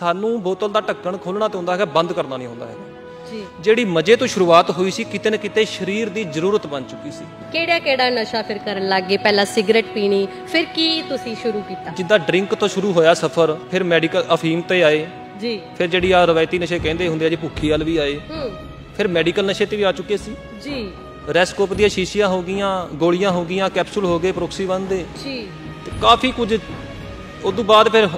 ਸਾਨੂੰ ਬੋਤਲ ਦਾ ਢੱਕਣ ਖੋਲਣਾ ਤੇ ਹੁੰਦਾ ਹੈਗਾ ਬੰਦ ਕਰਨਾ ਨਹੀਂ ਹੁੰਦਾ ਹੈਗਾ। ਜੀ। ਜਿਹੜੀ ਮਜੇ ਤੋਂ ਸ਼ੁਰੂਆਤ ਹੋਈ ਸੀ ਕਿਤੇ ਨਾ ਕਿਤੇ ਸਰੀਰ ਦੀ ਜ਼ਰੂਰਤ ਬਣ ਚੁੱਕੀ ਸੀ। ਕਿਹੜਾ ਕਿਹੜਾ ਨਸ਼ਾ ਫਿਰ ਕਰਨ ਲੱਗ ਗਏ? ਪਹਿਲਾਂ ਸਿਗਰਟ ਪੀਣੀ ਫਿਰ ਕੀ ਤੁਸੀਂ ਸ਼ੁਰੂ ਕੀਤਾ? ਜਿੱਦਾਂ ਡਰਿੰਕ ਤੋਂ ਸ਼ੁਰੂ ਹੋਇਆ ਸਫ਼ਰ ਫਿਰ ਮੈਡੀਕਲ ਅਫੀਮ ਤੇ ਆਏ। ਜੀ। ਫਿਰ ਜਿਹੜੀ ਆ ਰਵਾਇਤੀ ਨਸ਼ੇ ਕਹਿੰਦੇ ਹੁੰਦੇ ਆ ਜੀ ਭੁੱਖੀ ਵਾਲ ਵੀ ਆਏ। ਹੂੰ। ਫਿਰ ਮੈਡੀਕਲ ਨਸ਼ੇ ਤੇ ਵੀ ਆ ਚੁੱਕੇ ਸੀ। ਜੀ। ਰੈਸਕੋਪ ਦੀਆਂ ਸ਼ੀਸ਼ੀਆਂ ਹੋ ਗਈਆਂ ਗੋਲੀਆਂ ਹੋ ਗਈਆਂ ਕੈਪਸੂਲ ਹੋ ਗਏ ਪ੍ਰੋਕਸੀਵਨ ਦੇ। ਜੀ। ਤੇ ਕਾਫੀ ਕੁਝ ਉਸ ਤੋਂ ਬਾਅਦ ਫਿਰ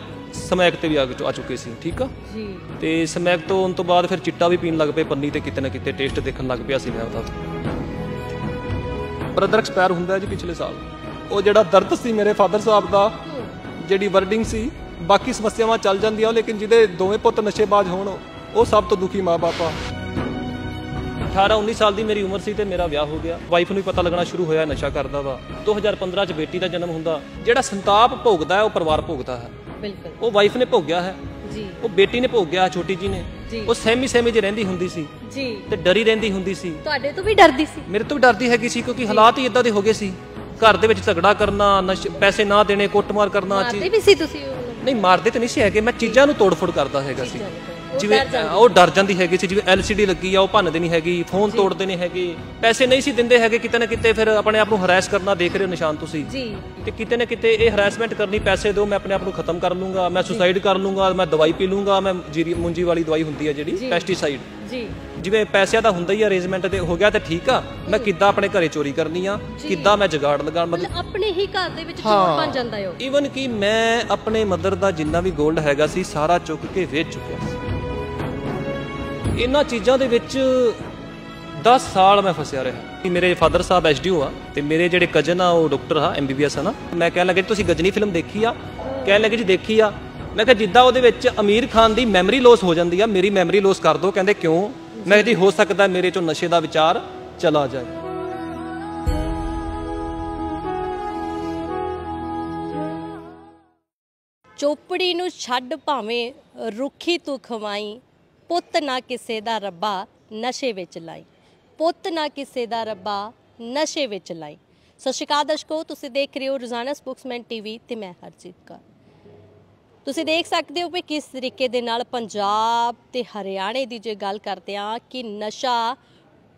ਸਮੈਕ ਤੇ ਵੀ ਆ ਆ ਚੁੱਕੇ ਸੀ ਠੀਕ ਆ? ਜੀ। ਤੇ ਸਮੈਕ ਤੋਂ ਆਉਣ ਤੋਂ ਬਾਅਦ ਫਿਰ ਚਿੱਟਾ ਵੀ ਪੀਣ ਲੱਗ ਪਏ ਪੰਨੀ ਤੇ ਕਿਤੇ ਨਾ ਕਿਤੇ ਟੇਸਟ ਦੇਖਣ ਲੱਗ ਪਿਆ ਸੀ ਮੈਂ ਉਹਦਾ। ਬ੍ਰਦਰ ਐਕਸਪਾਇਰ ਹੁੰਦਾ ਜੀ ਪਿਛਲੇ ਸਾਲ। ਉਹ ਜਿਹੜਾ ਦਰਦ ਸੀ ਮੇਰੇ ਫਾਦਰ ਸਾਹਿਬ ਦਾ ਜਿਹੜੀ ਵਰਡਿੰਗ ਸੀ ਬਾਕੀ ਸਮੱਸਿਆਵਾਂ ਚੱਲ ਜਾਂਦੀਆਂ ਲੇਕਿਨ ਜਿਹਦੇ ਦੋਵੇਂ ਪੁੱਤ ਨਸ਼ੇਬਾਜ਼ ਹੋਣ ਉਹ ਸਭ ਤੋਂ ਦੁਖੀ ਮਾਪੇ ਆ। 18 19 ਸਾਲ ਦੀ ਮੇਰੀ ਉਮਰ ਸੀ ਤੇ ਮੇਰਾ ਵਿਆਹ ਹੋ ਗਿਆ। ਵਾਈਫ ਨੂੰ ਵੀ ਪਤਾ ਲੱਗਣਾ ਸ਼ੁਰੂ ਹੋਇਆ ਨਸ਼ਾ ਕਰਦਾ ਵਾ। 2015 ਚ ਬੇਟੀ ਦਾ ਜਨਮ ਹੁੰਦਾ। ਜਿਹੜਾ ਸੰਤਾਪ ਭੋਗਦਾ ਹੈ ਉਹ ਪਰਿਵਾਰ ਭੋਗਦਾ ਹੈ। ਬਿਲਕੁਲ। ਉਹ ਵਾਈਫ ਨੇ ਭੋਗਿਆ ਹੈ। ਜੀ। ਉਹ ਬੇਟੀ ਨੇ ਭੋਗਿਆ ਛੋਟੀ ਜੀ ਨੇ। ਜੀ। ਉਹ ਸਹਿਮੀ ਸਹਿਮੀ ਚ ਰਹਿੰਦੀ ਹੁੰਦੀ ਸੀ ਜੀ। ਤੇ ਡਰੀ ਰਹਿੰਦੀ ਹੁੰਦੀ ਸੀ। ਤੁਹਾਡੇ ਤੋਂ ਵੀ ਡਰਦੀ ਸੀ। ਮੇਰੇ ਤੋਂ ਵੀ ਡਰਦੀ ਹੈਗੀ ਸੀ ਕਿਉਂਕਿ ਹਾਲਾਤ ਹੀ ਇਦਾਂ ਦੇ ਹੋ ਗਏ ਸੀ। ਘਰ ਦੇ ਵਿੱਚ ਝਗੜਾ ਕਰਨਾ ਪੈਸੇ ਨਾ ਦੇਣੇ ਕੁੱਟਮਾਰ ਕਰਨਾ ਮਾਰਦੇ ਵੀ ਸੀ ਤੁਸੀਂ? ਨਹੀਂ ਮਾਰਦੇ ਤੇ ਨਹੀਂ ਸੀ ਹੈਗੇ। ਮੈਂ ਚੀਜ਼ਾਂ ਨੂੰ ਤੋੜ-ਫੋੜ ਕਰਦਾ ਹੈਗਾ ਸੀ। ਜਿਵੇਂ। ਉਹ ਡਰ ਜਾਂਦੀ ਹੈਗੀ ਸੀ ਜਿਵੇਂ LCD ਲੱਗੀ ਆ ਉਹ ਭੰਨਦੇ ਨਹੀਂ ਹੈਗੀ ਫੋਨ ਤੋੜਦੇ ਨਹੀਂ ਹੈਗੇ ਪੈਸੇ ਨਹੀਂ ਸੀ ਦਿੰਦੇ ਹੈਗੇ ਕਿਤੇ ਨਾ ਕਿਤੇ ਫਿਰ ਆਪਣੇ ਆਪ ਨੂੰ ਹਰਾਸ ਕਰਨਾ ਦੇਖ ਰਹੇ ਹੋ ਨਿਸ਼ਾਨ ਤੁਸੀਂ। ਜੀ। ਤੇ ਕਿਤੇ ਨਾ ਕਿਤੇ ਇਹ ਹਰਾਸਮੈਂਟ ਕਰਨੀ ਪੈਸੇ ਦਿਓ ਮੈਂ ਆਪਣੇ ਆਪ ਨੂੰ ਖਤਮ ਕਰ ਲੂੰਗਾ ਮੈਂ ਸੁਸਾਈਡ ਕਰ ਲੂੰਗਾ ਮੈਂ ਦਵਾਈ ਪੀ ਲੂੰਗਾ ਮੈਂ ਜੀਰੀ ਮੁੰਜੀ ਵਾਲੀ ਦਵਾਈ ਹੁੰਦੀ ਹੈ ਜਿਹੜੀ ਪੈਸਟੀਸਾਈਡ ਜੀ। ਜਿਵੇਂ ਪੈਸਿਆਂ ਦਾ ਹੁੰਦਾ ਹੀ ਅਰੇਂਜਮੈਂਟ ਤੇ ਹੋ ਗਿਆ ਤੇ ਠੀਕ ਆ ਮੈਂ ਕਿੱਦਾਂ ਆਪਣੇ ਘਰੇ ਚੋਰੀ ਕਰਨੀ ਆ ਕਿੱਦਾਂ ਮੈਂ ਜਗਾੜ ਲਗਾ ਮਤਲਬ ਆਪਣੇ ਹੀ ਘਰ ਦੇ ਵਿੱਚ ਚੋਰ ਬਣ ਜਾਂਦਾ ਹੋ ਈਵਨ ਕਿ ਮੈਂ ਆਪਣੇ ਮਦਰ ਦਾ ਜਿੰਨਾ ਵੀ 골ਡ ਹੈਗਾ ਸੀ ਸਾਰਾ ਚੁੱਕ ਕੇ ਵੇਚ ਚੁੱਕਿਆ ਸੀ। ਇਹਨਾਂ ਚੀਜ਼ਾਂ ਦੇ ਵਿੱਚ 10 ਸਾਲ ਮੈਂ ਫਸਿਆ ਰਿਹਾ। ਕਿ ਮੇਰੇ ਫਾਦਰ ਸਾਹਿਬ ਐਸਡੀਓ ਆ ਤੇ ਮੇਰੇ ਜਿਹੜੇ ਕਜ਼ਨ ਆ, ਉਹ ਡਾਕਟਰ ਆ ਐਮਬੀਬੀਐਸ ਆ ਨਾ। ਮੈਂ ਕਹਿਣ ਲੱਗਾ ਜੀ, ਤੁਸੀਂ ਗਜਨੀ ਫਿਲਮ ਦੇਖੀ ਆ? ਕਹਿਣ ਲੱਗੇ ਜੀ, ਦੇਖੀ ਆ। ਮੈਂ ਕਿਹਾ, ਜਿੱਦਾਂ ਉਹਦੇ ਵਿੱਚ ਅਮੀਰ ਖਾਨ ਦੀ ਮੈਮਰੀ ਲੋਸ ਹੋ ਜਾਂਦੀ ਆ, ਮੇਰੀ ਮੈਮਰੀ ਲੋਸ ਕਰ ਦਿਓ। ਕਹਿੰਦੇ ਕਿਉਂ? ਮੈਂ ਕਿਹਾ ਜੀ, ਹੋ ਸਕਦਾ ਮੇਰੇ ਚੋਂ ਨਸ਼ੇ ਦਾ ਵਿਚਾਰ ਚਲਾ ਜਾਏ। ਚੋਪੜੀ ਨੂੰ ਛੱਡ ਭਾਵੇਂ ਰੁੱਖੀ ਤੂੰ ਖਵਾਈ ਪੁੱਤ ਨਾ ਕਿਸੇ ਦਾ ਰੱਬਾ ਨਸ਼ੇ ਵਿੱਚ ਲਾਈ। ਪੁੱਤ ਨਾ ਕਿਸੇ ਦਾ ਰੱਬਾ ਨਸ਼ੇ ਵਿੱਚ ਲਾਈ। ਸਤਿ ਸ਼੍ਰੀ ਅਕਾਲ ਦਰਸ਼ਕੋ, ਤੁਸੀਂ ਦੇਖ ਰਹੇ ਹੋ ਰੋਜ਼ਾਨਾ ਸਪੋਕਸਮੈਨ ਟੀਵੀ ਤੇ ਮੈਂ ਹਰਜੀਤ ਕੌਰ। ਤੁਸੀਂ ਦੇਖ ਸਕਦੇ ਹੋ ਵੀ ਕਿਸ ਤਰੀਕੇ ਦੇ ਨਾਲ ਪੰਜਾਬ ਤੇ ਹਰਿਆਣੇ ਦੀ ਜੇ ਗੱਲ ਕਰਦੇ ਆ ਕਿ ਨਸ਼ਾ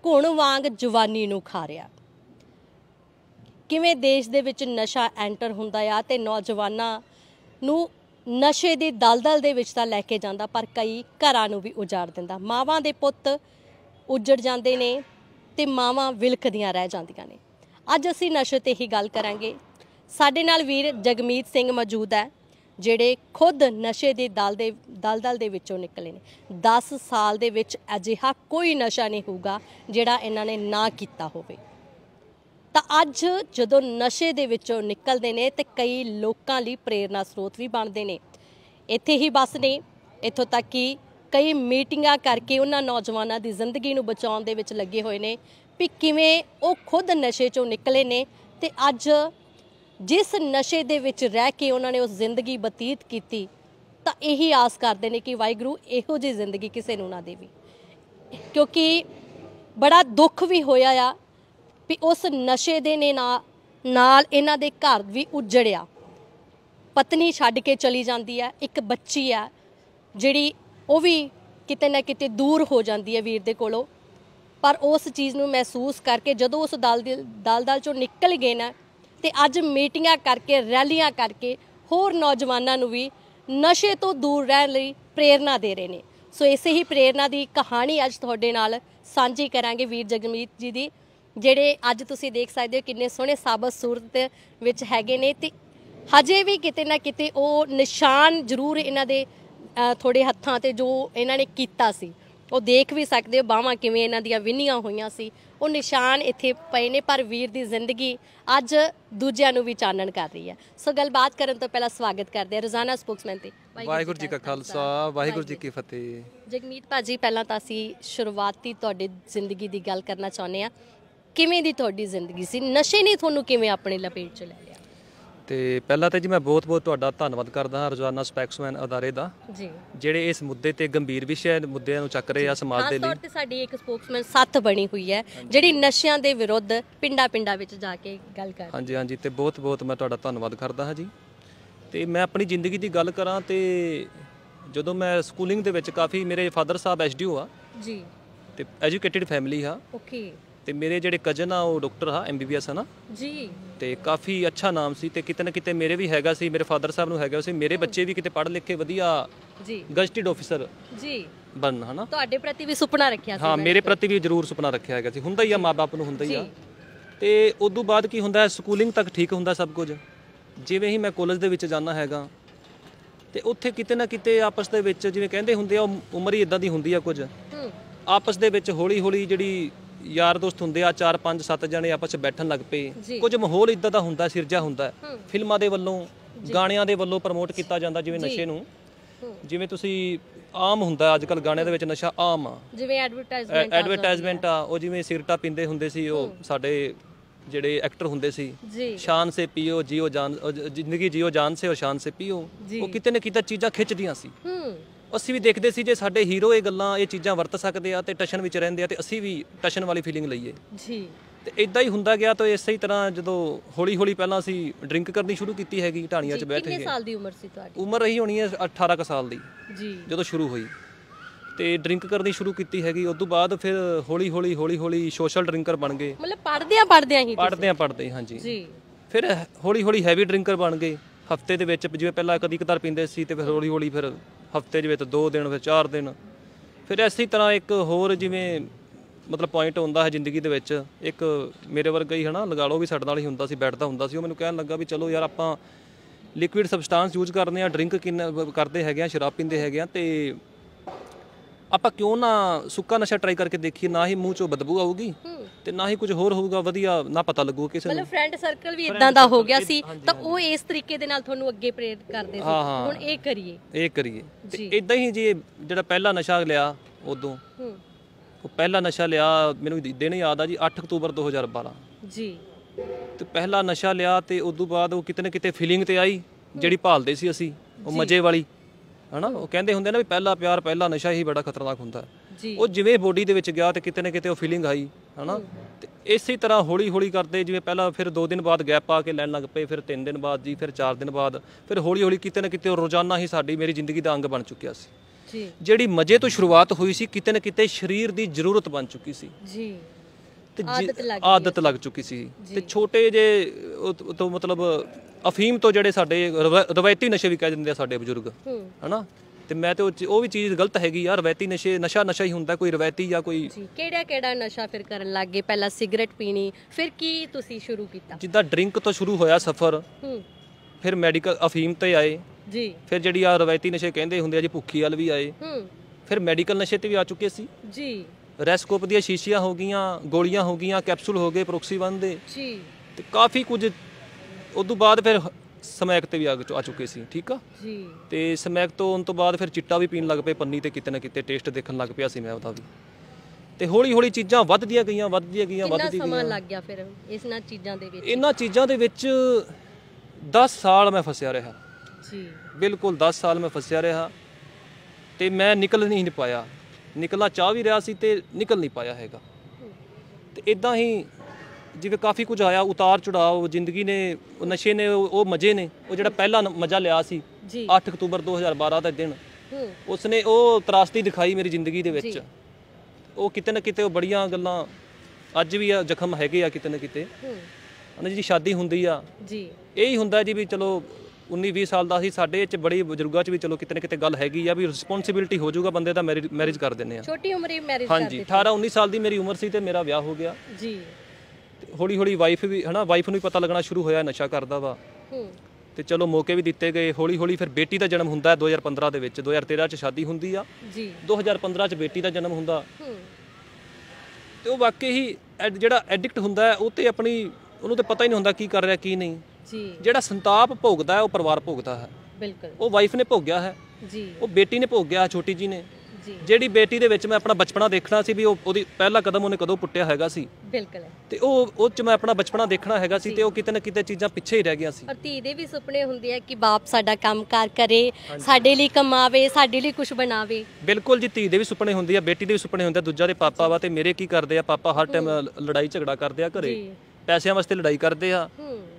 ਘੁਣ ਵਾਂਗ ਜਵਾਨੀ ਨੂੰ ਖਾ ਰਿਹਾ। ਕਿਵੇਂ ਦੇਸ਼ ਦੇ ਵਿੱਚ ਨਸ਼ਾ ਐਂਟਰ ਹੁੰਦਾ ਆ ਤੇ ਨੌਜਵਾਨਾਂ ਨੂੰ ਨਸ਼ੇ ਦੀ ਦਲਦਲ ਦੇ ਵਿੱਚ ਤਾਂ ਲੈ ਕੇ ਜਾਂਦਾ, ਪਰ ਕਈ ਘਰਾਂ ਨੂੰ ਵੀ ਉਜਾੜ ਦਿੰਦਾ। ਮਾਵਾਂ ਦੇ ਪੁੱਤ ਉਜੜ ਜਾਂਦੇ ਨੇ ਤੇ ਮਾਵਾਂ ਵਿਲਕਦੀਆਂ ਰਹਿ ਜਾਂਦੀਆਂ ਨੇ। ਅੱਜ ਅਸੀਂ ਨਸ਼ੇ ਤੇ ਹੀ ਗੱਲ ਕਰਾਂਗੇ। ਸਾਡੇ ਨਾਲ ਵੀਰ ਜਗਮੀਤ ਸਿੰਘ ਮੌਜੂਦ ਹੈ, ਜਿਹੜੇ ਖੁਦ ਨਸ਼ੇ ਦੇ ਦਲ ਦੇ, ਦਲਦਲ ਦੇ ਵਿੱਚੋਂ ਨਿਕਲੇ ਨੇ। 10 ਸਾਲ ਦੇ ਵਿੱਚ ਅਜਿਹਾ ਕੋਈ ਨਸ਼ਾ ਨਹੀਂ ਹੋਊਗਾ, ਜਿਹੜਾ ਇਹਨਾਂ ਨੇ ਨਾ ਕੀਤਾ ਹੋਵੇ। ਤਾਂ ਅੱਜ ਜਦੋਂ ਨਸ਼ੇ ਦੇ ਵਿੱਚੋਂ ਨਿਕਲਦੇ ਨੇ ਤੇ ਕਈ ਲੋਕਾਂ ਲਈ ਪ੍ਰੇਰਨਾ ਸਰੋਤ ਵੀ ਬਣਦੇ ਨੇ। ਇੱਥੇ ਹੀ ਬਸ ਨੇ, ਇੱਥੋਂ ਤੱਕ ਕਿ ਕਈ ਮੀਟਿੰਗਾਂ ਕਰਕੇ ਉਹਨਾਂ ਨੌਜਵਾਨਾਂ ਦੀ ਜ਼ਿੰਦਗੀ ਨੂੰ ਬਚਾਉਣ ਦੇ ਵਿੱਚ ਲੱਗੇ ਹੋਏ ਨੇ ਵੀ ਕਿਵੇਂ ਉਹ ਖੁਦ ਨਸ਼ੇ ਚੋਂ ਨਿਕਲੇ ਨੇ ਤੇ ਅੱਜ ਜਿਸ ਨਸ਼ੇ ਦੇ ਵਿੱਚ ਰਹਿ ਕੇ ਉਹਨਾਂ ਨੇ ਉਸ ਜ਼ਿੰਦਗੀ ਬਤੀਤ ਕੀਤੀ, ਤਾਂ ਇਹੀ ਆਸ ਕਰਦੇ ਨੇ ਕਿ ਵਾਹਿਗੁਰੂ ਇਹੋ ਜਿਹੀ ਜ਼ਿੰਦਗੀ ਕਿਸੇ ਨੂੰ ਨਾ ਦੇਵੇ। ਕਿਉਂਕਿ ਬੜਾ ਦੁੱਖ ਵੀ ਹੋਇਆ ਆ ਵੀ ਉਸ ਨਸ਼ੇ ਦੇ ਨੇ ਨਾ- ਨਾਲ ਇਹਨਾਂ ਦੇ ਘਰ ਵੀ ਉਜੜਿਆ। ਪਤਨੀ ਛੱਡ ਕੇ ਚਲੀ ਜਾਂਦੀ ਹੈ, ਇੱਕ ਬੱਚੀ ਹੈ, ਜਿਹੜੀ ਉਹ ਵੀ ਕਿਤੇ ਨਾ ਕਿਤੇ ਦੂਰ ਹੋ ਜਾਂਦੀ ਹੈ ਵੀਰ ਦੇ ਕੋਲੋਂ। ਪਰ ਉਸ ਚੀਜ਼ ਨੂੰ ਮਹਿਸੂਸ ਕਰਕੇ ਜਦੋਂ ਉਸ ਦਲ ਦਲ ਦਲ ਚੋਂ ਨਿਕਲ ਗਏ ਨਾ, ਤੇ ਅੱਜ ਮੀਟਿੰਗਾਂ ਕਰਕੇ, ਰੈਲੀਆਂ ਕਰਕੇ ਹੋਰ ਨੌਜਵਾਨਾਂ ਨੂੰ ਵੀ ਨਸ਼ੇ ਤੋਂ ਦੂਰ ਰਹਿਣ ਲਈ ਪ੍ਰੇਰਣਾ ਦੇ ਰਹੇ ਨੇ। ਸੋ ਇਸੇ ਹੀ ਪ੍ਰੇਰਣਾ ਦੀ ਕਹਾਣੀ ਅੱਜ ਤੁਹਾਡੇ ਨਾਲ ਸਾਂਝੀ ਕਰਾਂਗੇ ਵੀਰ ਜਗਮੀਤ ਜੀ ਦੀ। ਜਿਹੜੇ ਅੱਜ ਤੁਸੀਂ ਦੇਖ ਸਕਦੇ ਹੋ ਕਿੰਨੇ ਸੋਹਣੇ ਸਾਬਤ ਸੂਰਤ ਵਿੱਚ ਹੈਗੇ ਨੇ ਤੇ ਹਜੇ ਵੀ ਕਿਤੇ ਨਾ ਕਿਤੇ ਉਹ ਨਿਸ਼ਾਨ ਜ਼ਰੂਰ ਇਹਨਾਂ ਦੇ ਥੋੜੇ ਹੱਥਾਂ ਤੇ ਜੋ ਇਹਨਾਂ ਨੇ ਕੀਤਾ ਸੀ। ਉਹ ਦੇਖ ਵੀ ਸਕਦੇ ਹੋ ਬਾਹਾਂ ਕਿਵੇਂ ਇਹਨਾਂ ਦੀਆਂ ਵਿੰਨੀਆਂ ਹੋਈਆਂ ਸੀ। ਉਹ ਨਿਸ਼ਾਨ ਇੱਥੇ ਪਏ ਨੇ ਪਰ ਵੀਰ ਦੀ ਜ਼ਿੰਦਗੀ ਅੱਜ ਦੂਜਿਆਂ ਨੂੰ ਵੀ ਚਾਨਣ ਕਰ ਰਹੀ ਹੈ। ਸੋ ਗੱਲਬਾਤ ਕਰਨ ਤੋਂ ਪਹਿਲਾਂ ਸਵਾਗਤ ਕਰਦੇ ਹਾਂ ਰੋਜ਼ਾਨਾ ਸਪੋਕਸਮੈਨ ਤੇ। ਵਾਹਿਗੁਰੂ ਜੀ ਕਾ ਖਾਲਸਾ ਵਾਹਿਗੁਰੂ ਜੀ ਕੀ ਫਤਿਹ। ਜਗਮੀਤ ਭਾਜੀ ਪਹਿਲਾਂ ਤਾਂ ਅਸੀਂ ਸ਼ੁਰੂਆਤੀ ਤੁਹਾਡੀ ਜ਼ਿੰਦਗੀ ਦੀ ਗੱਲ ਕਰਨਾ ਚਾਹੁੰਦੇ ਆ ਕਿਵੇਂ ਦੀ ਤੁਹਾਡੀ ਜ਼ਿੰਦਗੀ ਸੀ? ਨਸ਼ੇ ਨੇ ਤੁਹਾਨੂੰ ਕਿਵੇਂ ਆਪਣੇ ਲਪੇਟ ਚ ਲੈ ਲਿਆ? ਤੇ ਪਹਿਲਾਂ ਤਾਂ ਜੀ ਮੈਂ ਬਹੁਤ-ਬਹੁਤ ਤੁਹਾਡਾ ਧੰਨਵਾਦ ਕਰਦਾ ਹਾਂ ਰੋਜ਼ਾਨਾ ਸਪੈਕਸਮੈਨ ਅਦਾਰੇ ਦਾ। ਜੀ। ਜਿਹੜੇ ਇਸ ਮੁੱਦੇ ਤੇ ਗੰਭੀਰ ਵਿਸ਼ੇ ਮੁੱਦਿਆਂ ਨੂੰ ਚੱਕ ਰਹੇ ਆ ਸਮਾਜ ਖਾਸ ਦੇ ਤੌਰ ਲਈ। ਤੇ ਸਾਡੀ ਇੱਕ ਸਪੋਕਸਮੈਨ ਸੱਤ ਬਣੀ ਹੋਈ ਹੈ ਜਿਹੜੀ ਨਸ਼ਿਆਂ ਦੇ ਵਿਰੁੱਧ ਪਿੰਡਾਂ-ਪਿੰਡਾਂ ਵਿੱਚ ਜਾ ਕੇ ਗੱਲ ਕਰ ਹਾਂਜੀ ਹਾਂਜੀ। ਤੇ ਬਹੁਤ-ਬਹੁਤ ਮੈਂ ਤੁਹਾਡਾ ਧੰਨਵਾਦ ਕਰਦਾ ਹਾਂ ਜੀ। ਤੇ ਮੈਂ ਆਪਣੀ ਜ਼ਿੰਦਗੀ ਦੀ ਗੱਲ ਕਰਾਂ ਤੇ ਜਦੋਂ ਮੈਂ ਸਕੂਲਿੰਗ ਦੇ ਵਿੱਚ ਕਾਫੀ ਮੇਰੇ ਫਾਦਰ ਸਾਹਿਬ ਐਸਡੀਓ ਆ। ਜੀ। ਤੇ ਐਜੂਕੇਟਿਡ ਫੈਮਿਲੀ ਆ। ਓਕੇ। ਤੇ ਮੇਰੇ ਜਿਹੜੇ ਕਜ਼ਨ ਆ ਉਹ ਡਾਕਟਰ ਆ ਐਮਬੀਬੀਐਸ ਆ ਨਾ। ਜੀ। ਤੇ ਕਾਫੀ ਅੱਛਾ ਨਾਮ ਸੀ ਤੇ ਕਿਤੇ ਨਾ ਕਿਤੇ ਮੇਰੇ ਵੀ ਹੈਗਾ ਸੀ ਮੇਰੇ ਫਾਦਰ ਸਾਹਿਬ ਨੂੰ ਹੈਗਾ ਸੀ ਮੇਰੇ ਬੱਚੇ ਵੀ ਕਿਤੇ ਪੜ੍ਹ ਲਿਖ ਕੇ ਵਧੀਆ ਜੀ। ਗਜ਼ਟਿਡ ਆਫੀਸਰ ਜੀ। ਬਣਨ ਹਨਾ। ਤੁਹਾਡੇ ਪ੍ਰਤੀ ਵੀ ਸੁਪਨਾ ਰੱਖਿਆ ਸੀ ਹਾਂ ਮੇਰੇ ਪ੍ਰਤੀ ਵੀ ਜ਼ਰੂਰ ਸੁਪਨਾ ਰੱਖਿਆ ਹੈਗਾ ਸੀ। ਹੁੰਦਾ ਹੀ ਆ ਮਾਪੇ ਨੂੰ ਹੁੰਦਾ ਹੀ ਆ। ਤੇ ਉਸ ਤੋਂ ਬਾਅਦ ਕੀ ਹੁੰਦਾ ਹੈ ਸਕੂਲਿੰਗ ਤੱਕ ਠੀਕ ਹੁੰਦਾ ਸਭ ਕੁਝ। ਜਿਵੇਂ ਹੀ ਮੈਂ ਕਾਲਜ ਦੇ ਵਿੱਚ ਜਾਣਾ ਹੈਗਾ ਤੇ ਉੱਥੇ ਕਿਤੇ ਨਾ ਕਿਤੇ ਆਪਸ ਦੇ ਵਿੱਚ ਜਿਵੇਂ ਕਹਿੰਦੇ ਹੁੰਦੇ ਆ ਉਮਰ ਹੀ ਇਦਾਂ ਦੀ ਹੁੰਦੀ ਆ ਕੁਝ। ਹੂੰ ਆਪਸ ਦੇ ਵਿੱਚ ਹੌਲੀ ਹੌਲੀ ਜਿਹੜੀ ਯਾਰ ਦੋਸਤ ਹੁੰਦੇ ਆ 4 5 7 ਜਣੇ ਆਪਸ ਵਿੱਚ ਬੈਠਣ ਲੱਗ ਪਏ। ਕੁਝ ਮਾਹੌਲ ਇਦਾਂ ਦਾ ਹੁੰਦਾ ਸਿਰਜਾ ਹੁੰਦਾ। ਫਿਲਮਾਂ ਦੇ ਵੱਲੋਂ ਗਾਣਿਆਂ ਦੇ ਵੱਲੋਂ ਪ੍ਰਮੋਟ ਕੀਤਾ ਜਾਂਦਾ ਜਿਵੇਂ। ਨਸ਼ੇ ਨੂੰ। ਜਿਵੇਂ ਤੁਸੀਂ ਆਮ ਹੁੰਦਾ ਅੱਜ ਕੱਲ ਗਾਣਿਆਂ ਦੇ ਵਿੱਚ ਨਸ਼ਾ ਆਮ ਆ। ਜਿਵੇਂ ਐਡਵਰਟਾਈਜ਼ਮੈਂਟ ਐਡਵਰਟਾਈਜ਼ਮੈਂਟ ਆ ਉਹ ਜਿਵੇਂ ਸਿਗਰਟਾਂ ਪੀਂਦੇ ਹੁੰਦੇ ਸੀ ਉਹ ਸਾਡੇ ਜਿਹੜੇ ਐਕਟਰ ਹੁੰਦੇ ਸੀ। ਸ਼ਾਨ ਸੇ ਪੀਓ ਜੀਓ ਜਾਨ ਜ਼ਿੰਦਗੀ ਜੀਓ ਜਾਨ ਸੇ ਔਰ ਸ਼ਾਨ ਸੇ ਪੀਓ। ਉਹ ਕਿਤੇ ਨਾ ਕਿਤੇ ਚੀਜ਼ਾਂ ਖਿੱਚਦੀਆਂ ਸੀ। ਹੂੰ। ਅਸੀਂ ਵੀ ਦੇਖਦੇ ਸੀ ਜੇ ਸਾਡੇ ਹੀਰੋ ਇਹ ਗੱਲਾਂ ਇਹ ਚੀਜ਼ਾਂ ਵਰਤ ਸਕਦੇ ਆ ਤੇ ਟਸ਼ਨ ਵਿੱਚ ਰਹਿੰਦੇ ਆ ਤੇ ਅਸੀਂ ਵੀ ਟਸ਼ਨ ਵਾਲੀ ਫੀਲਿੰਗ ਲਈਏ। ਜੀ। ਤੇ ਇਦਾਂ ਹੀ ਹੁੰਦਾ ਗਿਆ ਤਾਂ ਇਸੇ ਹੀ ਤਰ੍ਹਾਂ ਜਦੋਂ ਹੌਲੀ ਹੌਲੀ ਪਹਿਲਾਂ ਅਸੀਂ ਡਰਿੰਕ ਕਰਨੀ ਸ਼ੁਰੂ ਕੀਤੀ ਹੈਗੀ ਢਾਣੀਆਂ 'ਚ ਬੈਠ ਕਿੰਨੇ ਸਾਲ ਦੀ ਉਮਰ ਸੀ ਤੁਹਾਡੀ? ਉਮਰ ਰਹੀ ਹੋਣੀ ਹੈ 18 ਕੁ ਸਾਲ ਦੀ ਜੀ। ਜਦੋਂ ਸ਼ੁਰੂ ਹੋਈ। ਤੇ ਡਰਿੰਕ ਕਰਨੀ ਸ਼ੁਰੂ ਕੀਤੀ ਹੈਗੀ ਉਸ ਤੋਂ ਬਾਅਦ ਫਿਰ ਹੌਲੀ ਹੌਲੀ ਹੌਲੀ ਹੌਲੀ ਸੋਸ਼ਲ ਡਰਿੰਕਰ ਬਣ ਗਏ। ਮਤਲਬ ਪੜਦਿਆਂ ਪੜਦਿਆਂ ਹੀ ਪੜਦੇ ਆ ਪੜਦੇ ਹਾਂਜੀ। ਜੀ। ਫਿਰ ਹੌਲੀ ਹੌਲੀ ਹੈਵੀ ਡਰਿੰਕਰ ਬਣ ਗਏ। ਹਫ਼ਤੇ ਦੇ ਵਿੱਚ ਜਿਵੇਂ ਪਹਿਲਾਂ ਕਦੀ ਕਦਾਰ ਪੀਂਦੇ ਸੀ ਤੇ ਫਿਰ ਹੌਲੀ ਹੌਲੀ ਫਿਰ ਹਫ਼ਤੇ ਦੇ ਵਿੱਚ ਦੋ ਦਿਨ, ਫਿਰ ਚਾਰ ਦਿਨ। ਫਿਰ ਐਸੀ ਤਰ੍ਹਾਂ ਇੱਕ ਹੋਰ ਜਿਵੇਂ ਮਤਲਬ ਪੁਆਇੰਟ ਹੁੰਦਾ ਹੈ ਜ਼ਿੰਦਗੀ ਦੇ ਵਿੱਚ, ਇੱਕ ਮੇਰੇ ਵਰਗਾ ਹੀ ਹਨਾ, ਲਗਾ ਲਓ ਵੀ ਸਾਡੇ ਨਾਲ ਹੀ ਹੁੰਦਾ ਸੀ, ਬੈਠਦਾ ਹੁੰਦਾ ਸੀ। ਉਹ ਮੈਨੂੰ ਕਹਿਣ ਲੱਗਾ ਵੀ ਚਲੋ ਯਾਰ ਆਪਾਂ ਲਿਕੁਇਡ ਸਬਸਟੈਂਸ ਯੂਜ਼ ਕਰਦੇ ਆ ਡਰਿੰਕ ਕਿੰਨਾ, ਕਰਦੇ ਹੈਗੇ ਆ, ਸ਼ਰਾਬ ਪੀਂਦੇ ਹੈਗੇ ਆ ਤੇ ਆਪਾਂ ਕਿਉਂ ਨਾ ਸੁੱਕਾ ਨਸ਼ਾ ਟਰਾਈ ਕਰਕੇ ਦੇਖੀਏ ਨਾ ਹੀ ਮੂੰਹ ਚੋਂ ਬਦਬੂ ਆਊਗੀ ਤੇ ਨਾ ਹੀ ਕੁਝ ਹੋਰ ਹੋਊਗਾ ਵਧੀਆ ਨਾ ਪਤਾ ਲੱਗੂ ਕਿਸੇ ਨੂੰ। ਮਤਲਬ ਫਰੈਂਡ ਸਰਕਲ ਵੀ ਇਦਾਂ ਦਾ ਹੋ ਗਿਆ ਸੀ ਤਾਂ ਉਹ ਇਸ ਤਰੀਕੇ ਦੇ ਨਾਲ ਤੁਹਾਨੂੰ ਅੱਗੇ ਪ੍ਰੇਰਿਤ ਕਰਦੇ ਸੀ। ਹੁਣ ਇਹ ਕਰੀਏ। ਇਹ ਕਰੀਏ। ਤੇ ਜੀ। ਇਦਾਂ ਹੀ ਜੀ ਜਿਹੜਾ ਪਹਿਲਾ ਨਸ਼ਾ ਲਿਆ ਉਦੋਂ ਉਹ ਪਹਿਲਾ ਨਸ਼ਾ ਲਿਆ ਮੈਨੂੰ ਦਿਨ ਯਾਦ ਆ ਜੀ 8 ਅਕਤੂਬਰ 2012 ਜੀ। ਤੇ ਪਹਿਲਾ ਨਸ਼ਾ ਲਿਆ ਤੇ ਉਸ ਤੋਂ ਬਾਅਦ ਉਹ ਕਿਤੇ ਨਾ ਕਿਤੇ ਫੀਲਿੰਗ ਤੇ ਆਈ ਜਿਹੜੀ ਭਾਲਦੇ ਸੀ ਅਸੀਂ ਉਹ ਮਜ਼ੇ ਵਾਲੀ। ਹਨਾ? ਉਹ ਕਹਿੰਦੇ ਹੁੰਦੇ ਨਾ ਵੀ ਪਹਿਲਾ ਪਿਆਰ ਪਹਿਲਾ ਨਸ਼ਾ ਹੀ ਬੜਾ ਖਤਰਨਾਕ ਹੁੰਦਾ। ਹੈ। ਉਹ ਜਿਵੇਂ ਬੋਡੀ ਦੇ ਵਿੱਚ ਗਿਆ ਤੇ ਕਿਤੇ ਨਾ ਕਿਤੇ ਉਹ ਫੀਲਿੰਗ ਆਈ ਹਨਾ? ਤੇ ਇਸੇ ਤਰ੍ਹਾਂ ਹੌਲੀ ਹੌਲੀ ਕਰਦੇ ਜਿਵੇਂ ਪਹਿਲਾਂ ਫਿਰ 2 ਦਿਨ ਬਾਅਦ ਗੈਪ ਪਾ ਕੇ ਲੈਣ ਲੱਗ ਪਏ ਫਿਰ 3 ਦਿਨ ਬਾਅਦ ਜੀ ਫਿਰ 4 ਦਿਨ ਬਾਅਦ ਫਿਰ ਹੌਲੀ ਹੌਲੀ ਕਿਤੇ ਨਾ ਕਿਤੇ ਉਹ ਰੋਜ਼ਾਨਾ ਹੀ ਸਾਡੀ ਮੇਰੀ ਜ਼ਿੰਦਗੀ ਦਾ ਅੰਗ ਬਣ ਚੁੱਕਿਆ ਸੀ। ਜੀ। ਜਿਹੜੀ ਮਜ਼ੇ ਤੋਂ ਸ਼ੁਰੂਆਤ ਹੋਈ ਸੀ ਕਿਤੇ ਨਾ ਕਿਤੇ ਸਰੀਰ ਦੀ ਜ਼ਰੂਰਤ ਬਣ ਚੁੱਕੀ ਸੀ। ਜੀ। ਤੇ ਆਦਤ ਲੱਗ ਆਦਤ ਲੱਗ ਚੁੱਕੀ ਸੀ। ਤੇ ਛੋਟੇ ਜੇ ਉਹ ਤੋਂ ਮਤਲਬ ਅਫੀਮ ਤੋਂ ਜਿਹੜੇ ਸਾਡੇ ਰਵਾ- ਰਵਾਇਤੀ ਨਸ਼ੇ ਵੀ ਕਹਿ ਦਿੰਦੇ ਆ ਸਾਡੇ ਬਜ਼ੁਰਗ। ਹਨਾ? ਤੇ ਮੈਂ ਤੇ ਉਹ ਵੀ ਚੀਜ਼ ਗਲਤ ਹੈਗੀ ਯਾਰ ਰਵਾਇਤੀ ਨਸ਼ੇ ਨਸ਼ਾ ਨਸ਼ਾ ਹੀ ਹੁੰਦਾ ਕੋਈ ਰਵਾਇਤੀ ਜਾਂ ਕੋਈ ਕਿਹੜਾ ਕਿਹੜਾ ਨਸ਼ਾ ਫਿਰ ਕਰਨ ਲੱਗ ਗਏ? ਪਹਿਲਾਂ ਸਿਗਰਟ ਪੀਣੀ ਫਿਰ ਕੀ ਤੁਸੀਂ ਸ਼ੁਰੂ ਕੀਤਾ? ਜਿੱਦਾਂ ਡਰਿੰਕ ਤੋਂ ਸ਼ੁਰੂ ਹੋਇਆ ਸਫ਼ਰ ਫਿਰ ਮੈਡੀਕਲ ਅਫੀਮ ਤੇ ਆਏ। ਜੀ। ਫਿਰ ਜਿਹੜੀ ਆ ਰਵਾਇਤੀ ਨਸ਼ੇ ਕਹਿੰਦੇ ਹੁੰਦੇ ਆ ਜੀ ਭੁੱਖੀ ਵਾਲ ਵੀ ਆਏ। ਫਿਰ ਮੈਡੀਕਲ ਨਸ਼ੇ ਤੇ ਵੀ ਆ ਚੁੱਕੇ ਸੀ। ਜੀ। ਰੈਸਕੋਪ ਦੀਆਂ ਸ਼ੀਸ਼ੀਆਂ ਹੋ ਗਈਆਂ ਗੋਲੀਆਂ ਹੋ ਗਈਆਂ ਕੈਪਸੂਲ ਹੋ ਗਏ ਪ੍ਰੋਕਸੀਵਨ ਦੇ। ਜੀ। ਤੇ ਕਾਫੀ ਕੁਝ ਉਸ ਤੋਂ ਬਾਅਦ ਫਿਰ ਸਮੈਕ ਤੇ ਵੀ ਆ ਆ ਚੁੱਕੇ ਸੀ ਠੀਕ ਆ? ਜੀ। ਤੇ ਸਮੈਕ ਤੋਂ ਆਉਣ ਤੋਂ ਬਾਅਦ ਫਿਰ ਚਿੱਟਾ ਵੀ ਪੀਣ ਲੱਗ ਪਏ ਪੰਨੀ ਤੇ ਕਿਤੇ ਨਾ ਕਿਤੇ ਟੇਸਟ ਦੇਖਣ ਲੱਗ ਪਿਆ ਸੀ ਮੈਂ ਉਹਦਾ ਵੀ। ਤੇ ਹੌਲੀ ਹੌਲੀ ਚੀਜ਼ਾਂ ਵੱਧਦੀਆਂ ਗਈਆਂ ਵੱਧਦੀਆਂ ਗਈਆਂ ਕਿੰਨਾ ਵੱਧਦੀਆਂ ਸਮਾਂ ਗਈਆਂ। ਲੱਗ ਗਿਆ ਫਿਰ ਇਸਨਾਂ ਚੀਜ਼ਾਂ ਦੇ ਵਿੱਚ? ਇਹਨਾਂ ਚੀਜ਼ਾਂ ਦੇ ਵਿੱਚ 10 ਸਾਲ ਮੈਂ ਫਸਿਆ ਰਿਹਾ। ਜੀ। ਬਿਲਕੁਲ 10 ਸਾਲ ਮੈਂ ਫਸਿਆ ਰਿਹਾ ਤੇ ਮੈਂ ਨਿਕਲ ਨਹੀਂ ਪਾਇਆ। ਨਿਕਲਣਾ ਚਾਹ ਵੀ ਰਿਹਾ ਸੀ ਤੇ ਨਿਕਲ ਨਹੀਂ ਪਾਇਆ ਹੈਗਾ। ਤੇ ਇਦਾਂ ਹੀ ਜਿਵੇਂ ਕਾਫੀ ਕੁਝ ਆਇਆ ਉਤਾਰ ਚੜਾਅ ਜ਼ਿੰਦਗੀ ਨੇ ਉਹ ਨਸ਼ੇ ਨੇ ਉਹ ਮਜ਼ੇ ਨੇ ਉਹ ਜਿਹੜਾ ਪਹਿਲਾ ਮਜ਼ਾ ਲਿਆ ਸੀ ਜੀ। 8 ਅਕਤੂਬਰ 2012 ਦਾ ਦਿਨ। ਉਸਨੇ ਉਹ ਤਰਾਸਦੀ ਦਿਖਾਈ ਮੇਰੀ ਜ਼ਿੰਦਗੀ ਦੇ ਵਿੱਚ। ਉਹ ਕਿਤੇ ਨਾ ਕਿਤੇ ਉਹ ਬੜੀਆਂ ਗੱਲਾਂ ਅੱਜ ਵੀ ਆ ਜ਼ਖਮ ਹੈਗੇ ਆ ਕਿਤੇ ਨਾ ਕਿਤੇ। ਹੂੰ। ਉਹਨਾਂ ਦੀ ਸ਼ਾਦੀ ਹੁੰਦੀ ਆ ਜੀ। ਇਹੀ ਹੁੰਦਾ ਜੀ ਵੀ ਚਲੋ 19 20 ਸਾਲ ਦਾ ਸੀ ਸਾਡੇ ਚ ਬੜੀ ਬਜ਼ੁਰਗਾਂ ਚ ਵੀ ਚਲੋ ਕਿਤੇ ਨਾ ਕਿਤੇ ਗੱਲ ਹੈਗੀ ਆ ਵੀ ਰਿਸਪੌਂਸਿਬਿਲਟੀ ਹੋ ਜਾਊਗਾ ਬੰਦੇ ਦਾ ਮੈਰਿਜ ਕਰ ਦਿੰਦੇ ਆ। ਛੋਟੀ ਉਮਰੇ ਮੈਰਿਜ ਕਰ ਹਾਂਜੀ 18 19 ਸਾਲ ਦੀ ਮੇਰੀ ਉਮਰ ਸੀ ਤੇ ਮੇਰਾ ਵਿਆਹ ਹੋ ਗਿਆ। ਜੀ। ਹੌਲੀ ਹੌਲੀ ਵਾਈਫ ਵੀ ਹਨਾ ਵਾਈਫ ਨੂੰ ਵੀ ਪਤਾ ਲੱਗਣਾ ਸ਼ੁਰੂ ਹੋਇਆ ਨਸ਼ਾ ਕਰਦਾ ਵਾ। ਹੂੰ। ਤੇ ਚਲੋ ਮੌਕੇ ਵੀ ਦਿੱਤੇ ਗਏ ਹੌਲੀ ਹੌਲੀ ਫਿਰ ਬੇਟੀ ਦਾ ਜਨਮ ਹੁੰਦਾ ਹੈ 2015 ਦੇ ਵਿੱਚ 2013 ਚ ਸ਼ਾਦੀ ਹੁੰਦੀ ਆ। ਜੀ। 2015 ਚ ਬੇਟੀ ਦਾ ਜਨਮ ਹੁੰਦਾ। ਹੂੰ। ਤੇ ਉਹ ਵਾਕਈ ਹੀ ਜਿਹੜਾ ਐਡਿਕਟ ਹੁੰਦਾ ਹੈ ਉਹ ਤੇ ਆਪਣੀ ਉਹਨੂੰ ਤੇ ਪਤਾ ਹੀ ਨਹੀਂ ਹੁੰਦਾ ਕੀ ਕਰ ਰਿਹਾ ਕੀ ਨਹੀਂ। ਜੀ। ਜਿਹੜਾ ਸੰਤਾਪ ਭੋਗਦਾ ਹੈ ਉਹ ਪਰਿਵਾਰ ਭੋਗਦਾ ਹੈ। ਬਿਲਕੁਲ। ਉਹ ਵਾਈਫ ਨੇ ਭੋਗਿਆ ਹੈ। ਜੀ। ਉਹ ਬੇਟੀ ਨੇ ਭੋਗਿਆ ਛੋਟੀ ਜੀ ਨੇ। ਜਿਹੜੀ ਬੇਟੀ ਦੇ ਵਿੱਚ ਮੈਂ ਆਪਣਾ ਬਚਪਨਾ ਦੇਖਣਾ ਸੀ ਵੀ ਉਹ ਉਹਦੀ ਪਹਿਲਾ ਕਦਮ ਉਹਨੇ ਕਦੋਂ ਪੁੱਟਿਆ ਹੈਗਾ ਸੀ। ਬਿਲਕੁਲ। ਤੇ ਉਹ ਉਹ ਚ ਮੈਂ ਆਪਣਾ ਬਚਪਨਾ ਦੇਖਣਾ ਹੈਗਾ ਸੀ ਤੇ ਉਹ ਕਿਤੇ ਨਾ ਕਿਤੇ ਚੀਜ਼ਾਂ ਪਿੱਛੇ ਹੀ ਰਹਿ ਗਈਆਂ ਸੀ। ਔਰ ਧੀ ਦੇ ਵੀ ਸੁਪਨੇ ਹੁੰਦੇ ਆ ਕਿ ਬਾਪ ਸਾਡਾ ਕੰਮਕਾਰ ਕਰੇ ਸਾਡੇ ਲਈ ਕਮਾਵੇ ਸਾਡੇ ਲਈ ਕੁਝ ਬਣਾਵੇ। ਬਿਲਕੁਲ ਜੀ ਧੀ ਦੇ ਵੀ ਸੁਪਨੇ ਹੁੰਦੇ ਆ ਬੇਟੀ ਦੇ ਵੀ ਸੁਪਨੇ ਹੁੰਦੇ ਆ ਦੂਜਾ ਦੇ ਪਾਪਾ ਵਾ ਤੇ ਮੇਰੇ ਕੀ ਕਰਦੇ ਆ ਪਾਪਾ ਹਰ ਟਾਈਮ ਲੜਾਈ ਝਗੜਾ ਕਰਦੇ ਆ ਘਰੇ। ਪੈਸਿਆਂ ਵਾਸਤੇ ਲੜਾਈ ਕਰਦੇ ਆ।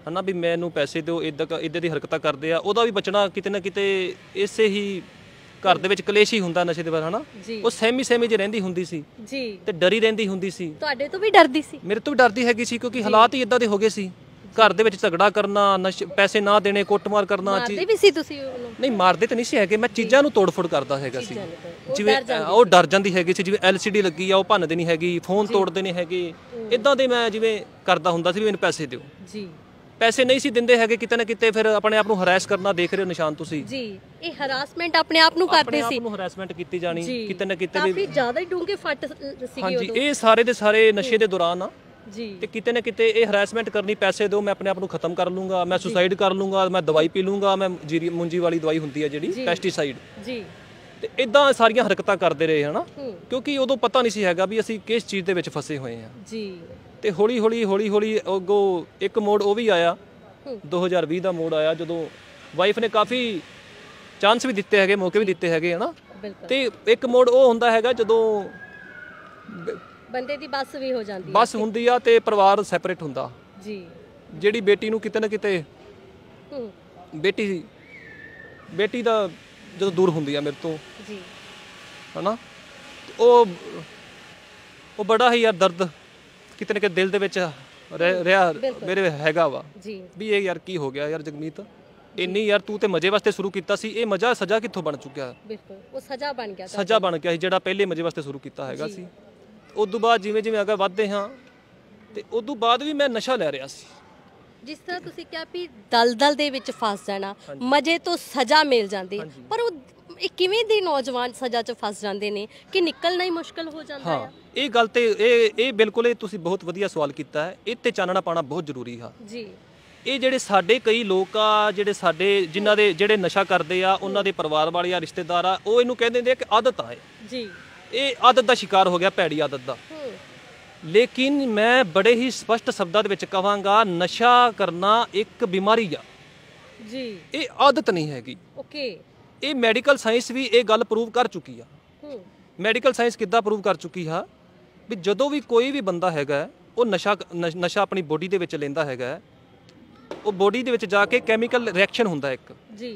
ਹਨਾ ਵੀ ਮੈਨੂੰ ਪੈਸੇ ਦਿਓ ਇਦਾਂ ਇਦਾਂ ਦੀ ਹਰਕਤਾਂ ਕਰਦੇ ਆ। ਉਹਦਾ ਵੀ ਬਚਣਾ ਕਿਤੇ ਨਾ ਕਿਤੇ ਇਸੇ ਹੀ ਘਰ ਦੇ ਵਿੱਚ ਕਲੇਸ਼ ਹੀ ਹੁੰਦਾ ਨਸ਼ੇ ਦੇ ਬਾਰੇ ਹਨਾ? ਉਹ ਸਹਿਮੀ ਸਹਿਮੀ ਜੇ ਰਹਿੰਦੀ ਹੁੰਦੀ ਸੀ ਜੀ। ਤੇ ਡਰੀ ਰਹਿੰਦੀ ਹੁੰਦੀ ਸੀ। ਤੁਹਾਡੇ ਤੋਂ ਵੀ ਡਰਦੀ ਸੀ? ਮੇਰੇ ਤੋਂ ਵੀ ਡਰਦੀ ਹੈਗੀ ਸੀ ਕਿਉਂਕਿ ਹਾਲਾਤ ਹੀ ਇਦਾਂ ਦੇ ਹੋ ਗਏ ਸੀ। ਘਰ ਦੇ ਵਿੱਚ ਝਗੜਾ ਕਰਨਾ ਪੈਸੇ ਨਾ ਦੇਣੇ ਕੁੱਟਮਾਰ ਕਰਨਾ ਮਾਰਦੇ ਵੀ ਸੀ ਤੁਸੀਂ ਨਹੀਂ ਮਾਰਦੇ ਤਾਂ ਨਹੀਂ ਸੀ ਹੈਗੇ। ਮੈਂ ਚੀਜ਼ਾਂ ਨੂੰ ਤੋੜਫੋੜ ਕਰਦਾ ਹੈਗਾ ਸੀ। ਜਿਵੇਂ ਉਹ ਡਰ ਜਾਂਦੀ ਹੈਗੀ ਸੀ। ਜਿਵੇਂ LCD ਲੱਗੀ ਆ ਉਹ ਭੰਨਦੇ ਨਹੀਂ ਹੈਗੀ ਫੋਨ ਤੋੜਦੇ ਨਹੀਂ ਹੈਗੇ। ਇਦਾਂ ਦੇ ਮੈਂ ਜਿਵੇਂ ਕਰਦਾ ਹੁੰਦਾ ਸੀ ਵੀ ਮੈਨੂੰ ਪੈਸੇ ਦਿਓ। ਜੀ। ਪੈਸੇ ਨਹੀਂ ਸੀ ਦਿੰਦੇ ਹੈਗੇ ਕਿਤੇ ਨਾ ਕਿਤੇ ਫਿਰ ਆਪਣੇ ਆਪ ਨੂੰ ਹਰਾਸ ਕਰਨਾ ਦੇਖ ਰਹੇ ਹੋ ਨਿਸ਼ਾਨ ਤੁਸੀਂ। ਜੀ ਇਹ ਹਰਾਸਮੈਂਟ ਆਪਣੇ ਆਪ ਨੂੰ ਕਰਦੇ ਆਪਣੇ ਸੀ ਆਪ ਨੂੰ ਹਰਾਸਮੈਂਟ ਕੀਤੀ ਜਾਣੀ ਕਿਤੇ ਨਾ ਕਿਤੇ ਵੀ ਕਾਫੀ ਜ਼ਿਆਦਾ ਹੀ ਡੂੰਘੇ ਫੱਟ ਸੀਗੇ ਹਾਂਜੀ ਇਹ ਸਾਰੇ ਦੇ ਸਾਰੇ ਨਸ਼ੇ ਦੇ ਦੌਰਾਨ ਆ। ਜੀ। ਤੇ ਕਿਤੇ ਨਾ ਕਿਤੇ ਇਹ ਹਰਾਸਮੈਂਟ ਕਰਨੀ ਪੈਸੇ ਦਿਓ ਮੈਂ ਆਪਣੇ ਆਪ ਨੂੰ ਖਤਮ ਕਰ ਲੂੰਗਾ ਮੈਂ ਸੁਸਾਈਡ ਕਰ ਲੂੰਗਾ ਮੈਂ ਦਵਾਈ ਪੀ ਲੂੰਗਾ ਮੈਂ ਜੀਰੀ ਮੁੰਜੀ ਵਾਲੀ ਦਵਾਈ ਹੁੰਦੀ ਹੈ ਜਿਹੜੀ ਪੈਸਟੀਸਾਈਡ ਜੀ। ਤੇ ਇਦਾਂ ਸਾਰੀਆਂ ਹਰਕਤਾਂ ਕਰਦੇ ਰਹੇ ਹਨਾ? ਕਿਉਂਕਿ ਉਦੋਂ ਪਤਾ ਨਹੀਂ ਸੀ ਹੈਗਾ ਵੀ ਅਸੀਂ ਕਿਸ ਚੀਜ਼ ਦੇ ਵਿੱਚ ਫਸੇ ਹੋਏ ਆ। ਜੀ। ਤੇ ਹੌਲੀ ਹੌਲੀ ਹੌਲੀ ਹੌਲੀ ਅੱਗੋਂ ਇੱਕ ਮੋੜ ਉਹ ਵੀ ਆਇਆ। ਹੂੰ। 2020 ਦਾ ਮੋੜ ਆਇਆ ਜਦੋਂ ਵਾਈਫ ਨੇ ਕਾਫੀ ਚਾਂਸ ਵੀ ਦਿੱਤੇ ਹੈਗੇ ਮੌਕੇ ਵੀ ਦਿੱਤੇ ਹੈਗੇ ਹਨਾ? ਤੇ ਇੱਕ ਮੋੜ ਉਹ ਹੁੰਦਾ ਹੈਗਾ ਜਦੋਂ ਬੰਦੇ ਦੀ ਬੱਸ ਵੀ ਹੋ ਜਾਂਦੀ ਹੈ। ਬੱਸ ਹੁੰਦੀ ਆ ਤੇ ਪਰਿਵਾਰ ਸੈਪਰੇਟ ਹੁੰਦਾ। ਜੀ। ਜਿਹੜੀ ਬੇਟੀ ਨੂੰ ਕਿਤੇ ਨਾ ਕਿਤੇ ਬੇਟੀ ਬੇਟੀ ਦਾ ਜਦੋਂ ਦੂਰ ਹੁੰਦੀ ਆ ਮੇਰੇ ਤੋਂ ਜੀ। ਹਨਾ? ਉਹ ਉਹ ਬੜਾ ਹੀ ਯਾਰ ਦਰਦ ਕਿਤੇ ਨਾ ਕਿਤੇ ਦਿਲ ਦੇ ਵਿੱਚ ਰਹਿ- ਰਿਹਾ ਮੇਰੇ ਹੈਗਾ ਵਾ। ਜੀ। ਵੀ ਇਹ ਯਾਰ ਕੀ ਹੋ ਗਿਆ ਯਾਰ ਜਗਮੀਤ? ਇੰਨੀ ਯਾਰ ਤੂੰ ਤੇ ਮਜ਼ੇ ਵਾਸਤੇ ਸ਼ੁਰੂ ਕੀਤਾ ਸੀ ਇਹ ਮਜ਼ਾ ਸਜ਼ਾ ਕਿੱਥੋਂ ਬਣ ਚੁੱਕਿਆ? ਬਿਲਕੁਲ ਉਹ ਸਜ਼ਾ ਬਣ ਗਿਆ ਸਜ਼ਾ ਬਣ ਗਿਆ ਸੀ ਜਿਹੜਾ ਪਹਿਲੇ ਮਜ਼ੇ ਵਾਸਤੇ ਸ਼ੁਰੂ ਕੀਤਾ ਹੈਗਾ ਸੀ। ਉਸ ਤੋਂ ਬਾਅਦ ਜਿਵੇਂ ਜਿਵੇਂ ਅੱਗੇ ਵੱਧਦੇ ਹਾਂ ਤੇ ਉਸ ਤੋਂ ਬਾਅਦ ਵੀ ਮੈਂ ਨਸ਼ਾ ਲੈ ਰਿਹਾ ਸੀ। ਜਿਸ ਤਰ੍ਹਾਂ ਤੁਸੀਂ ਕਿਹਾ ਵੀ ਦਲਦਲ ਦੇ ਵਿੱਚ ਫਸ ਜਾਣਾ ਮਜੇ ਤੋਂ ਸਜ਼ਾ ਮਿਲ ਜਾਂਦੀ। ਹੈ। ਪਰ ਉਹ ਇਹ ਕਿਵੇਂ ਦੇ ਨੌਜਵਾਨ ਸਜ਼ਾ 'ਚ ਫਸ ਜਾਂਦੇ ਨੇ? ਕਿ ਨਿਕਲਣਾ ਹੀ ਮੁਸ਼ਕਲ ਹੋ ਜਾਂਦਾ ਹਾਂ। ਹੈ ਇਹ ਗੱਲ ਤੇ ਇਹ ਇਹ ਬਿਲਕੁਲ ਇਹ ਤੁਸੀਂ ਬਹੁਤ ਵਧੀਆ ਸਵਾਲ ਕੀਤਾ ਹੈ। ਇਹ ਤੇ ਚਾਨਣਾ ਪਾਣਾ ਬਹੁਤ ਜ਼ਰੂਰੀ ਆ। ਜੀ। ਇਹ ਜਿਹੜੇ ਸਾਡੇ ਕਈ ਲੋਕ ਆ ਜਿਹੜੇ ਸਾਡੇ ਜਿਨ੍ਹਾਂ ਦੇ ਜਿਹੜੇ ਨਸ਼ਾ ਕਰਦੇ ਆ ਉਹਨਾਂ ਦੇ ਪਰਿਵਾਰ ਵਾਲੇ ਆ ਰਿਸ਼ਤੇਦਾਰ ਆ ਉਹ ਇਹਨੂੰ ਕਹਿੰਦੇ ਨੇ ਕਿ ਆਦਤ ਆ ਇਹ। ਜੀ। ਇਹ ਆਦਤ ਦਾ ਸ਼ਿਕਾਰ ਹੋ ਗਿਆ ਭੈੜੀ ਆਦਤ ਦਾ। ਹੂੰ। ਲੇਕਿਨ ਮੈਂ ਬੜੇ ਹੀ ਸਪਸ਼ਟ ਸ਼ਬਦਾਂ ਦੇ ਵਿੱਚ ਕਹਾਂਗਾ ਨਸ਼ਾ ਕਰਨਾ ਇੱਕ ਬਿਮਾਰੀ ਆ। ਜੀ। ਇਹ ਆਦਤ ਨਹੀਂ ਹੈਗੀ। ਓਕੇ। ਇਹ ਮੈਡੀਕਲ ਸਾਇੰਸ ਵੀ ਇਹ ਗੱਲ ਪ੍ਰੂਵ ਕਰ ਚੁੱਕੀ ਆ। ਹੂੰ। ਮੈਡੀਕਲ ਸਾਇੰਸ ਕਿੱਦਾਂ ਪ੍ਰੂਵ ਕਰ ਚੁੱਕੀ ਆ? ਵੀ ਜਦੋਂ ਵੀ ਕੋਈ ਵੀ ਬੰਦਾ ਹੈਗਾ ਉਹ ਨਸ਼ਾ ਨਸ਼- ਆਪਣੀ ਬੋਡੀ ਦੇ ਵਿੱਚ ਲੈਂਦਾ ਹੈਗਾ ਉਹ ਬੋਡੀ ਦੇ ਵਿੱਚ ਜਾ ਕੇ ਕੈਮੀਕਲ ਰਿਐਕਸ਼ਨ ਹੁੰਦਾ ਇੱਕ।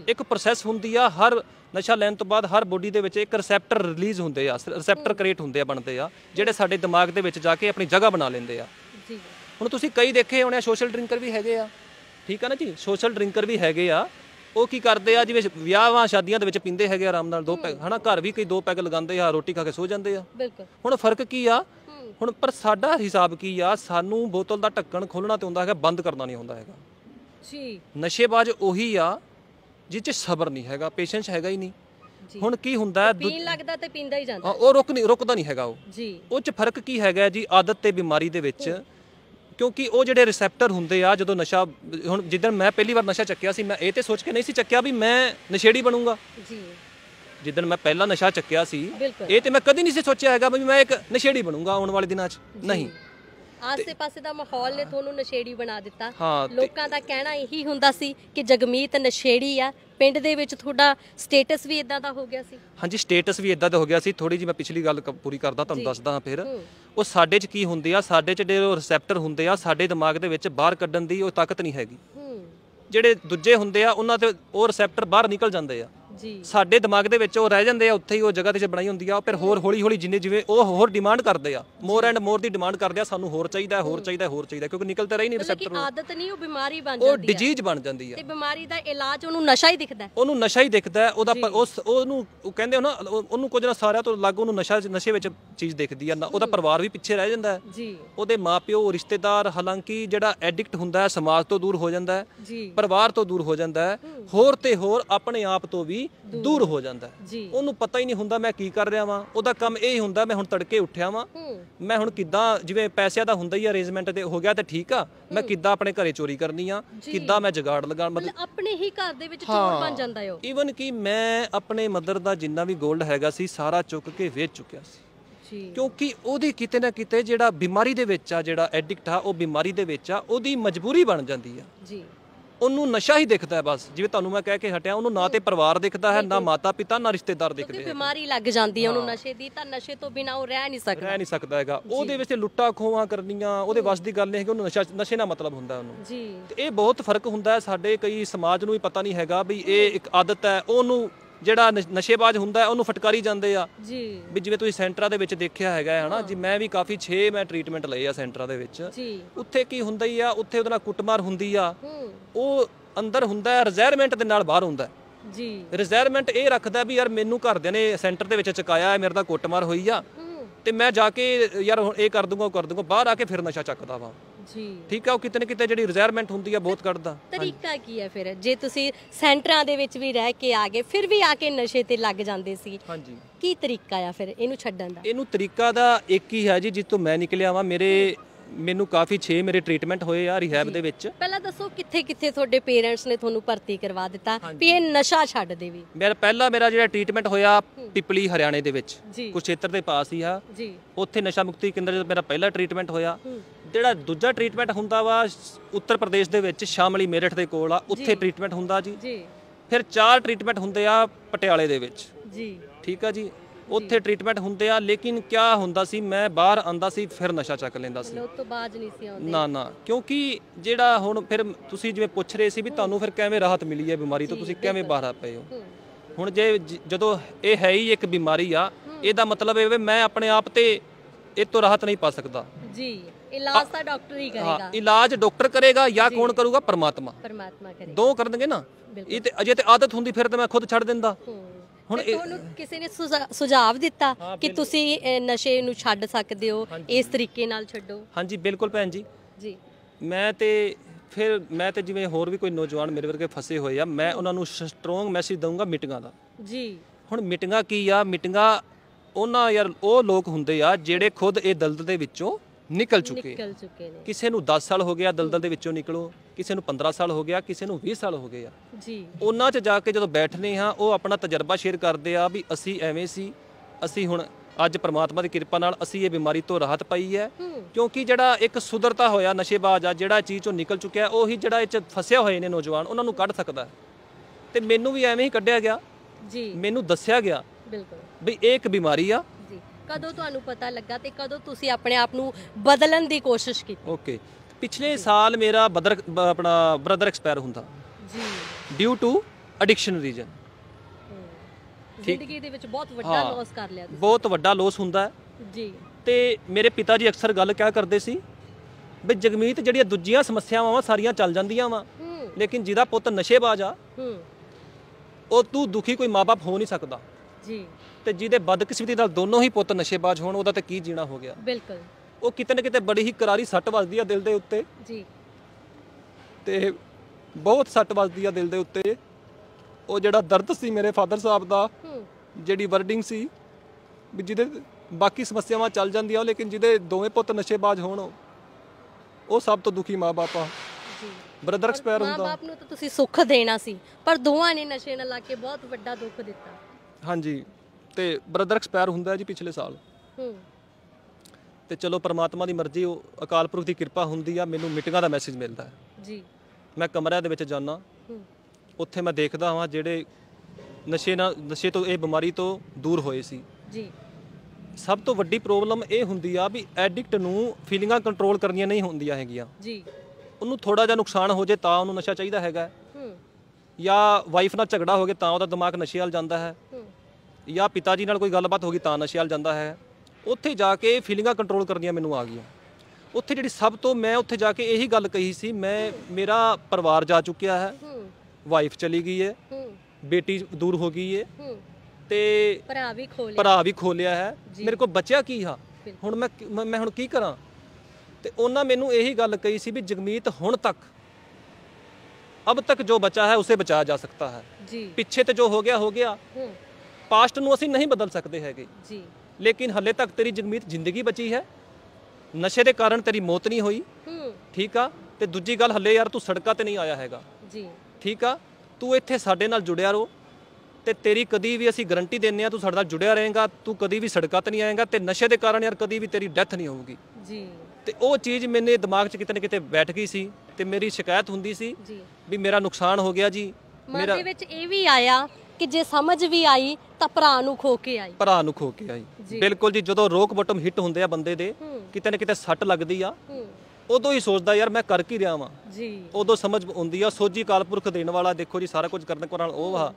ਇੱਕ ਪ੍ਰੋਸੈਸ ਹੁੰਦੀ ਆ ਹਰ ਨਸ਼ਾ ਲੈਣ ਤੋਂ ਬਾਅਦ ਹਰ ਬੋਡੀ ਦੇ ਵਿੱਚ ਇੱਕ ਰਿਸੈਪਟਰ ਰਿਲੀਜ਼ ਹੁੰਦੇ ਆ ਰਿਸੈਪਟਰ ਕ੍ਰੀਏਟ ਹੁੰਦੇ ਆ ਬਣਦੇ ਆ ਜਿਹੜੇ ਸਾਡੇ ਦਿਮਾਗ ਦੇ ਵਿੱਚ ਜਾ ਕੇ ਆਪਣੀ ਜਗ੍ਹਾ ਬਣਾ ਲੈਂਦੇ ਆ। ਜੀ। ਹੁਣ ਤੁਸੀਂ ਕਈ ਦੇਖੇ ਹੋਣੇ ਆ ਸੋਸ਼ਲ ਡਰਿੰਕਰ ਵੀ ਹੈਗੇ ਆ। ਠੀਕ ਆ ਨਾ ਜੀ? ਸੋਸ਼ਲ ਡਰਿੰਕਰ ਵੀ ਹੈਗੇ ਆ। ਉਹ ਕੀ ਕਰਦੇ ਆ ਜਿਵੇਂ ਵਿਆਹਾਂ ਸ਼ਾਦੀਆਂ ਦੇ ਵਿੱਚ ਪੀਂਦੇ ਹੈਗੇ ਆਰਾਮ ਨਾਲ ਦੋ ਪੈਗ ਹਨਾ? ਘਰ ਵੀ ਕਈ ਦੋ ਪੈਗ ਲਗਾਉਂਦੇ ਆ ਰੋਟੀ ਖਾ ਕੇ ਸੋ ਜਾਂਦੇ ਆ। ਬਿਲਕੁਲ। ਹੁਣ ਫ਼ਰਕ ਕੀ ਆ? ਹੁਣ ਪਰ ਸਾਡਾ ਹਿਸਾਬ ਕੀ ਆ? ਸਾਨੂੰ ਬੋਤਲ ਦਾ ਢੱਕਣ ਖੋਲਣਾ ਤੇ ਹੁੰਦਾ ਹੈਗਾ ਬੰਦ ਕਰਨਾ ਨਹੀਂ ਹੁੰਦਾ ਹੈਗਾ। ਜੀ। ਨਸ਼ੇਬਾਜ਼ ਉਹੀ ਆ ਜਿਹ 'ਚ ਸਬਰ ਨਹੀਂ ਹੈਗਾ ਪੇਸ਼ੈਂਸ ਹੈਗਾ ਹੀ ਨਹੀਂ। ਹੁਣ ਕੀ ਹੁੰਦਾ ਪੀਣ ਲੱਗਦਾ ਤੇ ਪੀਂਦਾ ਹੀ ਜਾਂਦਾ। ਉਹ ਰੁਕ ਨਹੀਂ ਰੁਕਦਾ ਨਹੀਂ ਹੈਗਾ ਉਹ। ਜੀ। ਉਹ 'ਚ ਫ਼ਰਕ ਕੀ ਹੈਗਾ ਜੀ ਆਦਤ ਤੇ ਬਿਮਾਰੀ ਦੇ ਵਿੱਚ? ਕਿਉਂਕਿ ਉਹ ਜਿਹੜੇ ਰਿਸੈਪਟਰ ਹੁੰਦੇ ਆ ਜਦੋਂ ਨਸ਼ਾ ਹੁਣ ਜਿੱਦਣ ਮੈਂ ਪਹਿਲੀ ਵਾਰ ਨਸ਼ਾ ਚੱਕਿਆ ਸੀ ਮੈਂ ਇਹ ਤੇ ਸੋਚ ਕੇ ਨਹੀਂ ਸੀ ਚੱਕਿਆ ਵੀ ਮੈਂ ਨਸ਼ੇੜੀ ਬਣੂੰਗਾ। ਜੀ। ਜਿੱਦਣ ਮੈਂ ਪਹਿਲਾ ਨਸ਼ਾ ਚੱਕਿਆ ਸੀ ਬਿਲਕੁਲ। ਇਹ ਤੇ ਮੈਂ ਕਦੀ ਨਹੀਂ ਸੀ ਸੋਚਿਆ ਹੈਗਾ ਵੀ ਮੈਂ ਇੱਕ ਨਸ਼ੇੜੀ ਬਣੂੰਗਾ ਆਉਣ ਵਾਲੇ ਦਿਨਾਂ 'ਚ। ਨਹੀਂ। ਆਸੇ-ਪਾਸੇ ਦਾ ਮਾਹੌਲ ਨੇ ਤੁਹਾਨੂੰ ਨਸ਼ੇੜੀ ਬਣਾ ਦਿੱਤਾ। ਹਾਂ ਤੇ- ਲੋਕਾਂ ਦਾ ਕਹਿਣਾ ਇਹੀ ਹੁੰਦਾ ਸੀ ਕਿ ਜਗਮੀਤ ਨਸ਼ੇੜੀ ਆ। ਪਿੰਡ ਦੇ ਵਿੱਚ ਤੁਹਾਡਾ ਸਟੇਟਸ ਵੀ ਇਦਾਂ ਦਾ ਹੋ ਗਿਆ ਸੀ? ਹਾਂਜੀ ਸਟੇਟਸ ਵੀ ਇਦਾਂ ਦਾ ਹੋ ਗਿਆ ਸੀ। ਥੋੜੀ ਜੀ ਮੈਂ ਪਿਛਲੀ ਗੱਲ ਕ- ਪੂਰੀ ਕਰਦਾ ਤੁਹਾਨੂੰ ਦੱਸਦਾ ਹਾਂ ਫਿਰ। ਹੂੰ। ਉਹ ਸਾਡੇ 'ਚ ਕੀ ਹੁੰਦੇ ਆ? ਸਾਡੇ 'ਚ ਜਿਹੜੇ ਰਿਸੈਪਟਰ ਹੁੰਦੇ ਆ ਸਾਡੇ ਦਿਮਾਗ ਦੇ ਵਿੱਚ ਬਾਹਰ ਕੱਢਣ ਦੀ ਉਹ ਤਾਕਤ ਨਹੀਂ ਹੈਗੀ। ਹੂੰ। ਜਿਹੜੇ ਦੂਜੇ ਹੁੰਦੇ ਆ ਉਹਨਾਂ ਤੇ ਉਹ ਰਿਸੈਪਟਰ ਬਾਹਰ ਨਿਕਲ ਜਾਂਦੇ ਆ। ਜੀ। ਸਾਡੇ ਦਿਮਾਗ ਦੇ ਵਿੱਚ ਉਹ ਰਹਿ ਜਾਂਦੇ ਆ ਉੱਥੇ ਹੀ ਉਹ ਜਗ੍ਹਾ ਤੇ ਬਣਾਈ ਹੁੰਦੀ ਆ ਉਹ ਫਿਰ ਹੋਰ ਹੌਲੀ ਹੌਲੀ ਜਿੰਨੇ ਜਿਵੇਂ ਉਹ ਹੋਰ ਡਿਮਾਂਡ ਕਰਦੇ ਆ। More and more the demand ਕਰਦੇ ਆ ਸਾਨੂੰ ਹੋਰ ਚਾਹੀਦਾ ਹੋਰ ਚਾਹੀਦਾ ਹੋਰ ਚਾਹੀਦਾ ਕਿਉਂਕਿ ਨਿਕਲ ਤਾਂ ਰਹੀ ਨਹੀਂ ਰਿਸੈਪਟਰ ਆਦਤ ਨਹੀਂ ਉਹ ਬਿਮਾਰੀ ਬਣ ਉਹ ਜਾਂਦੀ ਹੈ ਡਿਜੀਜ਼ ਬਣ ਜਾਂਦੀ ਆ। ਤੇ ਬਿਮਾਰੀ ਦਾ ਇਲਾਜ ਉਹਨੂੰ ਨਸ਼ਾ ਹੀ ਦਿਖਦਾ। ਉਹਨੂੰ ਨਸ਼ਾ ਹੀ ਦਿਖਦਾ ਉਹਦਾ ਉਸ ਉਹਨੂੰ ਉਹ ਕਹਿੰਦੇ ਹੋ ਨਾ ਉਹ- ਉਹਨੂੰ ਕੁਝ ਨਾ ਸਾਰਿਆਂ ਤੋਂ ਅਲੱਗ ਉਹਨੂੰ ਨਸ਼ਾ ਨਸ਼ੇ ਵਿੱਚ ਚੀਜ਼ ਦਿਖਦੀ ਆ। ਨਾ ਉਹਦਾ ਪਰਿਵਾਰ ਵੀ ਪਿੱਛੇ ਰਹਿ ਜਾਂਦਾ। ਜੀ। ਉਹਦੇ ਮਾਪਿਓ ਰਿਸ਼ਤੇਦਾਰ ਹਾਲਾਂਕਿ ਜਿਹੜਾ ਐਡਿਕਟ ਹੁੰਦਾ ਹੈ ਸਮਾਜ ਤੋਂ ਦੂਰ ਹੋ ਜਾਂਦਾ ਹੈ। ਪਰਿਵਾਰ ਤੋਂ ਦੂਰ ਹੋ ਜਾਂਦਾ ਹੈ। ਹੋਰ ਤੇ ਹੋਰ ਆਪਣੇ ਆਪ ਤੋਂ ਵੀ ਦੂਰ ਹੋ ਜਾਂਦਾ ਹੈ। ਜੀ। ਉਹਨੂੰ ਪਤਾ ਹੀ ਨਹੀਂ ਹੁੰਦਾ ਮੈਂ ਕੀ ਕਰ ਰਿਹਾ ਵਾਂ। ਉਹਦਾ ਕੰਮ ਇਹ ਹੀ ਹੁੰਦਾ ਮੈਂ ਹੁਣ ਤੜਕੇ ਉੱਠਿਆ ਵਾਂ। ਮੈਂ ਹੁਣ ਕਿੱਦਾਂ ਜਿਵੇਂ ਪੈਸਿਆਂ ਦਾ ਹੁੰਦਾ ਹੀ ਅਰੇਂਜਮੈਂਟ ਤੇ ਹੋ ਗਿਆ ਤੇ ਠੀਕ ਆ। ਮੈਂ ਕਿੱਦਾਂ ਆਪਣੇ ਘਰੇ ਚੋਰੀ ਕਰਨੀ ਆ ਕਿੱਦਾਂ ਮੈਂ ਜੁਗਾੜ ਲਗਾ ਮਤਲਬ ਆਪਣੇ ਹੀ ਘਰ ਦੇ ਵਿੱਚ ਚੋਰ ਬਣ ਜਾਂਦਾ ਹੈ ਈਵਨ ਕਿ ਮੈਂ ਆਪਣੇ ਮਦਰ ਦਾ ਜਿੰਨਾ ਵੀ 골ਡ ਹੈਗਾ ਸੀ ਸਾਰਾ ਚੁੱਕ ਕੇ ਵੇਚ ਚੁੱਕਿਆ ਸੀ। ਕਿਉਂਕਿ ਉਹਦੀ ਕਿਤੇ ਨਾ ਕਿਤੇ ਜਿਹੜਾ ਬਿਮਾਰੀ ਦੇ ਵਿੱਚ ਆ ਜਿਹੜਾ ਐਡਿਕਟ ਆ ਉਹ ਬਿਮਾਰੀ ਦੇ ਵਿੱਚ ਆ ਉਹਦੀ ਮਜਬੂਰੀ ਬਣ ਜਾਂਦੀ ਆ। ਜੀ। ਉਹਨੂੰ ਨਸ਼ਾ ਹੀ ਦਿਖਦਾ ਹੈ ਬਸ। ਜਿਵੇਂ ਤੁਹਾਨੂੰ ਮੈਂ ਕਹਿ ਕੇ ਹਟਿਆ ਉਹਨੂੰ ਨਾ ਤੇ ਪਰਿਵਾਰ ਦਿਖਦਾ ਹੈ ਨਾ ਮਾਤਾ ਪਿਤਾ ਨਾ ਰਿਸ਼ਤੇਦਾਰ ਦਿਖਦੇ ਹੈ ਬਿਮਾਰੀ ਲੱਗ ਜਾਂਦੀ ਹੈ ਉਹਨੂੰ ਨਸ਼ੇ ਦੀ ਤਾਂ ਨਸ਼ੇ ਤੋਂ ਬਿਨਾ ਉਹ ਰਹਿ ਨਹੀਂ ਸਕਦਾ। ਰਹਿ ਨਹੀਂ ਸਕਦਾ ਹੈਗਾ। ਉਹਦੇ ਵਿੱਚ ਲੁੱਟਾ ਖੋਹਾਂ ਕਰਨੀਆਂ ਉਹਦੇ ਵੱਸ ਦੀ ਗੱਲ ਨਹੀਂ ਹੈ ਕਿ ਉਹਨੂੰ ਨਸ਼ਾ ਨਸ਼ੇ ਨਾਲ ਮਤਲਬ ਹੁੰਦਾ ਉਹਨੂੰ। ਜੀ। ਤੇ ਇਹ ਬਹੁਤ ਫ਼ਰਕ ਹੁੰਦਾ ਹੈ ਸਾਡੇ ਕਈ ਸਮਾਜ ਨੂੰ ਵੀ ਪਤਾ ਨਹੀਂ ਹੈਗਾ ਵੀ ਇਹ ਇੱਕ ਆਦਤ ਹੈ ਉਹਨੂੰ ਜਿਹੜਾ ਨਸ਼- ਨਸ਼ੇਬਾਜ਼ ਹੁੰਦਾ ਉਹਨੂੰ ਫਟਕਾਰੀ ਜਾਂਦੇ ਆ। ਜੀ। ਵੀ ਜਿਵੇਂ ਤੁਸੀਂ ਸੈਂਟਰਾਂ ਦੇ ਵਿੱਚ ਦੇਖਿਆ ਹੈਗਾ ਹੈ ਹਨਾ ਜੀ ਮੈਂ ਵੀ ਕਾਫੀ 6 ਮੈਂ ਟ੍ਰੀਟਮੈਂਟ ਲਏ ਆ ਸੈਂਟਰਾਂ ਦੇ ਵਿੱਚ। ਜੀ। ਉੱਥੇ ਕੀ ਹੁੰਦਾ ਹੀ ਆ ਉੱਥੇ ਉਹਦੇ ਨਾਲ ਕੁੱਟਮਾਰ ਹੁੰਦੀ ਆ। ਉਹ ਅੰਦਰ ਹੁੰਦਾ ਹੈ ਰਿਜ਼ਾਇਰਮੈਂਟ ਦੇ ਨਾਲ ਬਾਹਰ ਹੁੰਦਾ ਜੀ। ਰਿਜ਼ਾਇਰਮੈਂਟ ਇਹ ਰੱਖਦਾ ਵੀ ਯਾਰ ਮੈਨੂੰ ਘਰਦਿਆਂ ਨੇ ਸੈਂਟਰ ਦੇ ਵਿੱਚ ਚੁਕਾਇਆ ਹੈ ਮੇਰੇ ਦਾ ਕੁੱਟਮਾਰ ਹੋਈ ਆ। ਤੇ ਮੈਂ ਜਾ ਕੇ ਯਾਰ ਹੁਣ ਇਹ ਕਰ ਦੂੰਗਾ ਉਹ ਕਰ ਦੂੰਗਾ ਬਾਹਰ ਆ ਕੇ ਫਿਰ ਨਸ਼ਾ ਚੱਕਦਾ ਵਾ। ਜੀ। ਠੀਕ ਆ ਉਹ ਕਿਤੇ ਨਾ ਕਿਤੇ ਜਿਹੜੀ ਰਿਜ਼ਾਇਰਮੈਂਟ ਹੁੰਦੀ ਆ ਬਹੁਤ ਕੱਢਦਾ। ਤਰੀਕਾ ਕੀ ਹੈ ਫਿਰ? ਜੇ ਤੁਸੀਂ ਸੈਂਟਰਾਂ ਦੇ ਵਿੱਚ ਵੀ ਰਹਿ ਕੇ ਆ ਗਏ ਫਿਰ ਵੀ ਆ ਕੇ ਨਸ਼ੇ ਤੇ ਲੱਗ ਜਾਂਦੇ ਸੀ। ਹਾਂਜੀ। ਕੀ ਤਰੀਕਾ ਆ ਫਿਰ ਇਹਨੂੰ ਛੱਡਣ ਦਾ? ਇਹਨੂੰ ਤਰੀਕਾ ਦਾ ਇੱਕ ਹੀ ਹੈ ਜੀ ਤੋਂ ਮੈਂ ਨਿਕਲਿਆ ਵਾਂ। ਮੇਰੇ ਮੈਨੂੰ ਕਾਫੀ 6 ਮੇਰੇ ਟ੍ਰੀਟਮੈਂਟ ਹੋਏ ਆ ਰਿਹੈਬ ਦੇ ਵਿੱਚ। ਪਹਿਲਾਂ ਦੱਸੋ ਕਿੱਥੇ ਕਿੱਥੇ ਤੁਹਾਡੇ ਪੇਰੈਂਟਸ ਨੇ ਤੁਹਾਨੂੰ ਭਰਤੀ ਕਰਵਾ ਦਿੱਤਾ ਵੀ ਇਹ ਨਸ਼ਾ ਛੱਡ ਦੇਵੇ? ਮੇਰਾ ਪਹਿਲਾ ਮੇਰਾ ਜਿਹੜਾ ਟ੍ਰੀਟਮੈਂਟ ਹੋਇਆ ਪਿਪਲੀ ਹਰਿਆਣੇ ਦੇ ਵਿੱਚ। ਜੀ। ਕੁਰਸ਼ੇਤਰ ਦੇ ਪਾਸ ਹੀ ਆ। ਜੀ। ਉੱਥੇ ਨਸ਼ਾ ਮੁਕਤੀ ਕੇਂਦਰ 'ਚ ਮੇਰਾ ਪਹਿਲਾ ਟ੍ਰੀਟਮੈਂਟ ਹੋਇਆ ਜਿਹੜਾ ਦੂਜਾ ਟ੍ਰੀਟਮੈਂਟ ਹੁੰਦਾ ਵਾ ਉੱਤਰ ਪ੍ਰਦੇਸ਼ ਦੇ ਵਿੱਚ ਸ਼ਾਮਲੀ ਮੇਰਠ ਦੇ ਕੋਲ ਆ ਉੱਥੇ ਟ੍ਰੀਟਮੈਂਟ ਹੁੰਦਾ ਜੀ। ਜੀ। ਫਿਰ ਚਾਰ ਟ੍ਰੀਟਮੈਂਟ ਹੁੰਦੇ ਆ ਪਟਿਆਲੇ ਦੇ ਵਿੱਚ। ਜੀ। ਠੀਕ ਆ ਜੀ? ਉੱਥੇ ਟ੍ਰੀਟਮੈਂਟ ਹੁੰਦੇ ਆ ਲੇਕਿਨ ਕਿਆ ਹੁੰਦਾ ਸੀ ਮੈਂ ਬਾਹਰ ਆਂਦਾ ਸੀ ਫਿਰ ਨਸ਼ਾ ਚੱਕ ਲੈਂਦਾ ਸੀ। ਲੋਕ ਤੋਂ ਬਾਜ ਨਹੀਂ ਸੀ ਆਉਂਦੇ। ਨਾ ਨਾ। ਕਿਉਂਕਿ ਜਿਹੜਾ ਹੁਣ ਫਿਰ ਤੁਸੀਂ ਜਿਵੇਂ ਪੁੱਛ ਰਹੇ ਸੀ ਵੀ ਤੁਹਾਨੂੰ ਫਿਰ ਕਿਵੇਂ ਰਾਹਤ ਮਿਲੀ ਹੈ ਬਿਮਾਰੀ ਤੋਂ ਤੁਸੀਂ ਕਿਵੇਂ ਬਾਹਰ ਆ ਪਏ ਹੋ? ਹੁਣ ਜੇ ਜ- ਜਦੋਂ ਇਹ ਹੈ ਹੀ ਇੱਕ ਬਿਮਾਰੀ ਆ ਇਹਦਾ ਮਤਲਬ ਇਹ ਵੀ ਮੈਂ ਆਪਣੇ ਆਪ ਤੇ ਇਹ ਤੋਂ ਰਾਹਤ ਨਹੀਂ ਪਾ ਸਕਦਾ। ਜੀ। ਇਲਾਜ ਤਾਂ ਡਾਕਟਰ ਹੀ ਕਰੇਗਾ। ਹਾਂ ਇਲਾਜ ਡਾਕਟਰ ਕਰੇਗਾ ਜਾਂ ਕੌਣ ਕਰੂਗਾ? ਪਰਮਾਤਮਾ। ਪਰਮਾਤਮਾ ਕਰੇ ਦੋ ਕਰ ਦੇਣਗੇ ਨਾ। ਇਹ ਤੇ ਅਜੇ ਤੇ ਆਦਤ ਹੁੰਦੀ ਫਿਰ ਤੇ ਮੈਂ ਖੁਦ ਛੱਡ ਦਿੰਦਾ। ਹੁਣ ਤੁਹਾਨੂੰ ਕਿਸੇ ਨੇ ਸੁਝਾ- ਸੁਝਾਵ ਦਿੱਤਾ ਕਿ ਤੁਸੀਂ ਨਸ਼ੇ ਨੂੰ ਛੱਡ ਸਕਦੇ ਹੋ ਇਸ ਤਰੀਕੇ ਨਾਲ ਛੱਡੋ? ਹਾਂਜੀ ਬਿਲਕੁਲ ਭੈਣ ਜੀ। ਜੀ। ਮੈਂ ਤੇ ਫਿਰ ਮੈਂ ਤੇ ਜਿਵੇਂ ਹੋਰ ਵੀ ਕੋਈ ਨੌਜਵਾਨ ਮੇਰੇ ਵਰਗੇ ਫਸੇ ਹੋਏ ਆ ਮੈਂ ਉਹਨਾਂ ਨੂੰ ਸਟਰੋਂਗ ਮੈਸੇਜ ਦਊਂਗਾ ਮੀਟਿੰਗਾਂ ਦਾ। ਜੀ। ਹੁਣ ਮੀਟਿੰਗਾਂ ਕੀ ਆ? ਮੀਟਿੰਗਾਂ ਉਹਨਾਂ ਯਾਰ ਉਹ ਲੋਕ ਹੁੰਦੇ ਆ ਜਿਹੜੇ ਖੁਦ ਇਹ ਦਲਦਲ ਦੇ ਵਿੱਚੋਂ ਨਿਕਲ ਚੁੱਕੇ ਨਿਕਲ ਚੁੱਕੇ ਨੇ। ਕਿਸੇ ਨੂੰ 10 ਸਾਲ ਹੋ ਗਿਆ ਦਲਦਲ ਦੇ ਵਿੱਚੋਂ ਨਿਕਲੋ ਕਿਸੇ ਨੂੰ 15 ਸਾਲ ਹੋ ਗਿਆ ਕਿਸੇ ਨੂੰ 20 ਸਾਲ ਹੋ ਗਏ ਆ। ਜੀ। ਉਹਨਾਂ 'ਚ ਜਾ ਕੇ ਜਦੋਂ ਬੈਠਨੇ ਹਾਂ ਉਹ ਆਪਣਾ ਤਜਰਬਾ ਸ਼ੇਅਰ ਕਰਦੇ ਆ ਵੀ ਅਸੀਂ ਐਵੇਂ ਸੀ ਅਸੀਂ ਹੁਣ ਅੱਜ ਪ੍ਰਮਾਤਮਾ ਦੀ ਕਿਰਪਾ ਨਾਲ ਅਸੀਂ ਇਹ ਬਿਮਾਰੀ ਤੋਂ ਰਾਹਤ ਪਾਈ ਹੈ। ਕਿਉਂਕਿ ਜਿਹੜਾ ਇੱਕ ਸੁਧਰਤਾ ਹੋਇਆ ਨਸ਼ੇਬਾਜ਼ ਆ ਜਿਹੜਾ ਚੀਜ਼ ਚੋਂ ਨਿਕਲ ਚੁੱਕਿਆ ਉਹੀ ਜਿਹੜਾ ਇਹ ਚ ਫਸਿਆ ਹੋਏ ਨੇ ਨੌਜਵਾਨ ਉਹਨਾਂ ਨੂੰ ਕੱਢ ਸਕਦਾ। ਤੇ ਮੈਨੂੰ ਵੀ ਐਵੇਂ ਹੀ ਕੱਢਿਆ ਗਿਆ। ਜੀ। ਮੈਨੂੰ ਦੱਸਿਆ ਗਿਆ ਬਿਲਕੁਲ। ਵੀ ਇਹ ਇੱਕ ਬਿਮਾਰੀ ਆ ਕਦੋਂ ਤੁਹਾਨੂੰ ਪਤਾ ਲੱਗਾ ਤੇ ਕਦੋਂ ਤੁਸੀਂ ਆਪਣੇ ਆਪ ਨੂੰ ਬਦਲਣ ਦੀ ਕੋਸ਼ਿਸ਼ ਕੀਤੀ? ਓਕੇ। ਪਿਛਲੇ ਸਾਲ ਮੇਰਾ ਬਦਰ ਆਪਣਾ ਬ੍ਰਦਰ ਐਕਸਪਾਇਰ ਹੁੰਦਾ। ਜੀ। ਡਿਊ ਟੂ ਐਡਿਕਸ਼ਨ ਰੀਜਨ ਜ਼ਿੰਦਗੀ ਦੇ ਵਿੱਚ ਬਹੁਤ ਵੱਡਾ ਲਾਸ ਕਰ ਲਿਆ ਬਹੁਤ ਵੱਡਾ ਲੋਸ ਹੁੰਦਾ ਤੁਸੀਂ ਜੀ। ਤੇ ਮੇਰੇ ਪਿਤਾ ਜੀ ਅਕਸਰ ਗੱਲ ਕਿਆ ਕਰਦੇ ਸੀ? ਵੀ ਜਗਮੀਤ ਜਿਹੜੀਆਂ ਦੂਜੀਆਂ ਸਮੱਸਿਆਵਾਂ ਵਾ ਸਾਰੀਆਂ ਚੱਲ ਜਾਂਦੀਆਂ ਵਾ। ਲੇਕਿਨ ਜਿਹਦਾ ਪੁੱਤ ਨਸ਼ੇਬਾਜ਼ ਆ ਹੂੰ। ਉਹ ਤੂੰ ਦੁਖੀ ਕੋਈ ਮਾਪੇ ਹੋ ਨਹੀਂ ਸਕਦਾ। ਜੀ। ਤੇ ਜਿਹਦੇ ਬਦਕਿਸਮਤੀ ਨਾਲ ਦੋਨੋਂ ਹੀ ਪੁੱਤ ਨਸ਼ੇਬਾਜ਼ ਹੋਣ ਉਹਦਾ ਤੇ ਕੀ ਜੀਣਾ ਹੋ ਗਿਆ? ਬਿਲਕੁਲ। ਉਹ ਕਿਤੇ ਨਾ ਕਿਤੇ ਬੜੀ ਹੀ ਕਰਾਰੀ ਸੱਟ ਵੱਜਦੀ ਆ ਦਿਲ ਦੇ ਉੱਤੇ। ਜੀ। ਤੇ ਬਹੁਤ ਸੱਟ ਵੱਜਦੀ ਆ ਦਿਲ ਦੇ ਉੱਤੇ। ਉਹ ਜਿਹੜਾ ਦਰਦ ਸੀ ਮੇਰੇ ਫਾਦਰ ਸਾਹਿਬ ਦਾ ਜਿਹੜੀ ਵਰਡਿੰਗ ਸੀ ਵੀ ਜਿਹਦੇ ਬਾਕੀ ਸਮੱਸਿਆਵਾਂ ਚੱਲ ਜਾਂਦੀਆਂ ਲੇਕਿਨ ਜਿਹਦੇ ਦੋਵੇਂ ਪੁੱਤ ਨਸ਼ੇਬਾਜ਼ ਹੋਣ ਉਹ ਸਭ ਤੋਂ ਦੁਖੀ ਮਾਪੇ ਜੀ। ਬ੍ਰਦਰ ਐਕਸਪਾਇਰ ਹੁੰਦਾ। ਮਾਂ-ਬਾਪ ਨੂੰ ਤਾਂ ਤੁਸੀਂ ਸੁੱਖ ਦੇਣਾ ਸੀ ਪਰ ਦੋਵਾਂ ਨੇ ਨਸ਼ੇ ਨਾਲ ਲਾ ਕੇ ਬਹੁਤ ਵੱਡਾ ਦੁੱਖ ਦਿੱਤਾ। ਹਾਂਜੀ। ਤੇ ਬ੍ਰਦਰ ਐਕਸਪਾਇਰ ਹੁੰਦਾ ਜੀ ਪਿਛਲੇ ਸਾਲ। ਹੂੰ। ਤੇ ਚਲੋ ਪ੍ਰਮਾਤਮਾ ਦੀ ਮਰਜ਼ੀ ਉਹ ਅਕਾਲ ਪੁਰਖ ਦੀ ਕਿਰਪਾ ਹੁੰਦੀ ਆ ਮੈਨੂੰ ਮੀਟਿੰਗਾਂ ਦਾ ਮੈਸੇਜ ਮਿਲਦਾ ਹੈ। ਜੀ। ਮੈਂ ਕਮਰਿਆਂ ਦੇ ਵਿੱਚ ਜਾਂਦਾ। ਹੂੰ। ਉੱਥੇ ਮੈਂ ਦੇਖਦਾ ਹਾਂ ਜਿਹੜੇ ਨਸ਼ੇ ਨਾਲ ਨਸ਼ੇ ਤੋਂ ਇਹ ਬਿਮਾਰੀ ਤੋਂ ਦੂਰ ਹੋਏ ਸੀ। ਜੀ। ਸਭ ਤੋਂ ਵੱਡੀ ਪ੍ਰੋਬਲਮ ਇਹ ਹੁੰਦੀ ਆ ਵੀ ਐਡਿਕਟ ਨੂੰ ਫੀਲਿੰਗਾਂ ਕੰਟਰੋਲ ਕਰਨੀਆਂ ਨਹੀਂ ਹੁੰਦੀਆਂ ਹੈਗੀਆਂ। ਜੀ। ਉਹਨੂੰ ਥੋੜਾ ਜਿਹਾ ਨੁਕਸਾਨ ਹੋ ਜੇ ਤਾਂ ਉਹਨੂੰ ਨਸ਼ਾ ਚਾਹੀਦਾ ਹੈਗਾ। ਹੂੰ। ਜਾਂ ਵਾਈਫ ਨਾਲ ਝਗੜਾ ਹੋ ਗਿਆ ਤਾਂ ਉਹਦਾ ਦਿਮਾਗ ਨਸ਼ੇ ਵੱਲ ਜਾਂਦਾ ਹੂੰ। ਜਾਂ ਪਿਤਾ ਜੀ ਨਾਲ ਕੋਈ ਗੱਲਬਾਤ ਹੋ ਗਈ ਤਾਂ ਨਸ਼ੇ ਵੱਲ ਜਾਂਦਾ ਹੈ। ਉੱਥੇ ਜਾ ਕੇ ਫੀਲਿੰਗਾਂ ਕੰਟਰੋਲ ਕਰਨੀਆਂ ਮੈਨੂੰ ਆ ਗਈਆਂ। ਉੱਥੇ ਜਿਹੜੀ ਸਭ ਤੋਂ ਮੈਂ ਉੱਥੇ ਜਾ ਕੇ ਇਹੀ ਗੱਲ ਕਹੀ ਸੀ ਮੈਂ ਮੇਰਾ ਪਰਿਵਾਰ ਜਾ ਚੁੱਕਿਆ ਹੈ। ਹੂੰ ਵਾਈਫ ਚਲੀ ਗਈ ਹੈ। ਹੂੰ ਬੇਟੀ ਦੂਰ ਹੋ ਗਈ ਹੈ। ਹੂੰ ਤੇ ਭਰਾ ਵੀ ਖੋਲੇ ਭਰਾ ਵੀ ਖੋਲਿਆ ਹੈ। ਮੇਰੇ ਕੋਲ ਬਚਿਆ ਕੀ ਆ? ਹੁਣ ਮੈਂ ਮੈਂ ਹੁਣ ਕੀ ਕਰਾਂ? ਤੇ ਉਹਨਾਂ ਮੈਨੂੰ ਇਹੀ ਗੱਲ ਕਹੀ ਸੀ ਵੀ ਜਗਮੀਤ ਹੁਣ ਤੱਕ ਅਬ ਤੱਕ ਜੋ ਬਚਾ ਹੈ ਉਸੇ ਬਚਾਇਆ ਜਾ ਸਕਤਾ ਹੈ। ਜੀ। ਪਿੱਛੇ ਤੇ ਜੋ ਹੋ ਗਿਆ ਹੋ ਗਿਆ। ਹੂੰ। ਪਾਸਟ ਨੂੰ ਅਸੀਂ ਨਹੀਂ ਬਦਲ ਸਕਦੇ ਹੈਗੇ। ਜੀ। ਲੇਕਿਨ ਹੱਲੇ ਤੱਕ ਤੇਰੀ ਜਗਮੀਤ ਜ਼ਿੰਦਗੀ ਬਚੀ ਹੈ। ਨਸ਼ੇ ਦੇ ਕਾਰਨ ਤੇਰੀ ਮੌਤ ਨਹੀਂ ਹੋਈ। ਹੂੰ। ਠੀਕ ਆ? ਤੇ ਦੂਜੀ ਗੱਲ ਹੱਲੇ ਯਾਰ ਤੂੰ ਸੜਕਾਂ ਤੇ ਨਹੀਂ ਆਇਆ ਹੈਗਾ। ਜੀ। ਠੀਕ ਆ? ਤੂੰ ਇੱਥੇ ਸਾਡੇ ਨਾਲ ਜੁੜਿਆ ਰਹੋ। ਤੇ ਤੇਰੀ ਕਦੀ ਵੀ ਅਸੀਂ ਗਾਰੰਟੀ ਦਿੰਨੇ ਆ ਤੂੰ ਸਾਡੇ ਨਾਲ ਜੁੜਿਆ ਰਹੇਗਾ। ਤੂੰ ਕਦੀ ਵੀ ਸੜਕਾਂ ਤੇ ਨਹੀਂ ਆਏਗਾ ਤੇ ਨਸ਼ੇ ਦੇ ਕਾਰਨ ਯਾਰ ਕਦੀ ਵੀ ਤੇਰੀ ਡੈਥ ਨਹੀਂ ਹੋਊਗੀ। ਜੀ। ਤੇ ਉਹ ਚੀਜ਼ ਮੇਰੇ ਦਿਮਾਗ 'ਚ ਕਿਤੇ ਨਾ ਕਿਤੇ ਬੈਠ ਗਈ ਸੀ ਤੇ ਮੇਰੀ ਸ਼ਿਕਾਇਤ ਹੁੰਦੀ ਸੀ ਜੀ। ਵੀ ਮੇਰਾ ਨੁਕਸਾਨ ਹੋ ਗਿਆ ਜੀ। ਮਨ ਦੇ ਵਿੱਚ ਇਹ ਵੀ ਆਇਆ ਕਿ ਜੇ ਸਮਝ ਵੀ ਆਈ ਤਾਂ ਭਰਾ ਨੂੰ ਖੋ ਕੇ ਆਈ। ਭਰਾ ਨੂੰ ਖੋ ਕੇ ਆਈ। ਬਿਲਕੁਲ ਜੀ ਜਦੋਂ ਰੋਕ ਬਟਮ ਹਿੱਟ ਹੁੰਦੇ ਆ ਬੰਦੇ ਦੇ ਕਿਤੇ ਨਾ ਕਿਤੇ ਸੱਟ ਲੱਗਦੀ ਆ। ਉਦੋਂ ਹੀ ਸੋਚਦਾ ਯਾਰ ਮੈਂ ਕਰ ਕੀ ਰਿਹਾ ਵਾਂ। ਜੀ। ਉਦੋਂ ਸਮਝ ਹੁੰਦੀ ਆ ਸੋਝੀ ਕਾਲਪੁਰਖ ਦੇਣ ਵਾਲਾ ਦੇਖੋ ਜੀ ਸਾਰਾ ਕੁਝ ਕਰਨ ਕੋਲ ਉਹ ਵਾ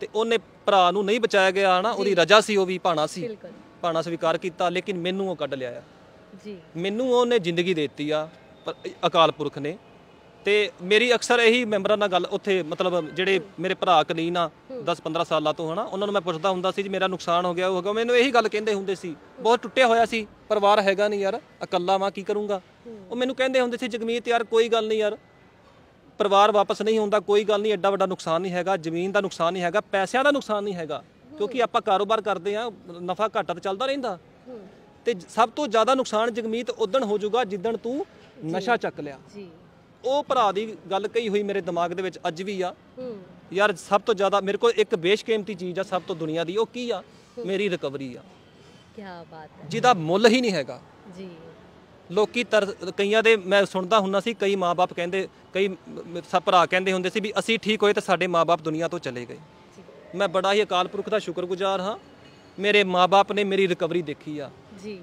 ਤੇ ਉਹਨੇ ਭਰਾ ਨੂੰ ਨਹੀਂ ਬਚਾਇਆ ਗਿਆ ਨਾ ਉਹਦੀ ਰਜਾ ਸੀ ਉਹ ਵੀ ਭਾਣਾ ਸੀ। ਬਿਲਕੁਲ। ਭਾਣਾ ਸਵੀਕਾਰ ਕੀਤਾ ਲੇਕਿਨ ਮੈਨੂੰ ਉਹ ਕੱਢ ਲਿਆ ਆ। ਜੀ। ਮੈਨੂੰ ਉਹਨੇ ਜ਼ਿੰਦਗੀ ਦਿੱਤੀ ਆ ਅਕਾਲ ਪੁਰਖ ਨੇ। ਤੇ ਮੇਰੀ ਅਕਸਰ ਇਹੀ ਮੈਂਬਰਾਂ ਨਾਲ ਗੱਲ ਉੱਥੇ ਮਤਲਬ ਜਿਹੜੇ ਮੇਰੇ ਭਰਾ ਕਲੀਨ ਆ 10 15 ਸਾਲਾਂ ਤੋਂ ਹਨਾ ਉਹਨਾਂ ਨੂੰ ਮੈਂ ਪੁੱਛਦਾ ਹੁੰਦਾ ਸੀ ਜੀ ਮੇਰਾ ਨੁਕਸਾਨ ਹੋ ਗਿਆ ਉਹ ਹੋ ਗਿਆ। ਮੈਨੂੰ ਇਹੀ ਗੱਲ ਕਹਿੰਦੇ ਹੁੰਦੇ ਸੀ। ਬਹੁਤ ਟੁੱਟਿਆ ਹੋਇਆ ਸੀ। ਪਰਿਵਾਰ ਹੈਗਾ ਨਹੀਂ ਯਾਰ ਇਕੱਲਾ ਵਾਂ ਕੀ ਕਰੂੰਗਾ? ਉਹ ਮੈਨੂੰ ਕਹਿੰਦੇ ਹੁੰਦੇ ਸੀ ਜਗਮੀਤ ਯਾਰ ਕੋਈ ਗੱਲ ਨਹੀਂ ਯਾਰ। ਪਰਿਵਾਰ ਵਾਪਸ ਨਹੀਂ ਹੁੰਦਾ ਕੋਈ ਗੱਲ ਨਹੀਂ ਐਡਾ ਵੱਡਾ ਨੁਕਸਾਨ ਨਹੀਂ ਹੈਗਾ ਜ਼ਮੀਨ ਦਾ ਨੁਕਸਾਨ ਨਹੀਂ ਹੈਗਾ ਪੈਸਿਆਂ ਦਾ ਨੁਕਸਾਨ ਨਹੀਂ ਹੈਗਾ। ਕਿਉਂਕਿ ਆਪਾਂ ਕਾਰੋਬਾਰ ਕਰਦੇ ਆ ਨਫਾ ਘਾਟਾ ਤਾਂ ਚੱਲਦਾ ਰਹਿੰਦਾ। ਤੇ ਸਭ ਤੋਂ ਜ਼ਿਆਦਾ ਨੁਕਸਾਨ ਜਗਮੀਤ ਉਦਣ ਹੋ ਜਾਊਗਾ ਜਿੱਦਣ ਤੂੰ ਨਸ਼ਾ ਚੱਕ ਲਿਆ। ਜੀ। ਉਹ ਭਰਾ ਦੀ ਗੱਲ ਕਹੀ ਹੋਈ ਮੇਰੇ ਦਿਮਾਗ ਦੇ ਵਿੱਚ ਅੱਜ ਵੀ ਆ। ਯਾਰ ਸਭ ਤੋਂ ਜ਼ਿਆਦਾ ਮੇਰੇ ਕੋਲ ਇੱਕ ਬੇਸ਼ਕੀਮਤੀ ਚੀਜ਼ ਆ ਸਭ ਤੋਂ ਦੁਨੀਆ ਦੀ ਉਹ ਕੀ ਆ? ਮੇਰੀ ਰਿਕਵਰੀ ਆ। ਕੀ ਬਾਤ ਹੈ। ਜਿਹਦਾ ਮੁੱਲ ਹੀ ਨਹੀਂ ਹੈਗਾ। ਜੀ। ਲੋਕੀ ਤਰ ਕਈਆਂ ਦੇ ਮੈਂ ਸੁਣਦਾ ਹੁੰਦਾ ਸੀ ਕਈ ਮਾਪੇ ਕਹਿੰਦੇ ਕਈ ਸਭ ਭਰਾ ਕਹਿੰਦੇ ਹੁੰਦੇ ਸੀ ਵੀ ਅਸੀਂ ਠੀਕ ਹੋਏ ਤਾਂ ਸਾਡੇ ਮਾਪੇ ਦੁਨੀਆ ਤੋਂ ਚਲੇ ਗਏ। ਮੈਂ ਬੜਾ ਹੀ ਅਕਾਲ ਪੁਰਖ ਦਾ ਸ਼ੁਕਰਗੁਜ਼ਾਰ ਹਾਂ। ਮੇਰੇ ਮਾਪੇ ਨੇ ਮੇਰੀ ਰਿਕਵਰੀ ਦੇਖੀ ਆ। ਜੀ।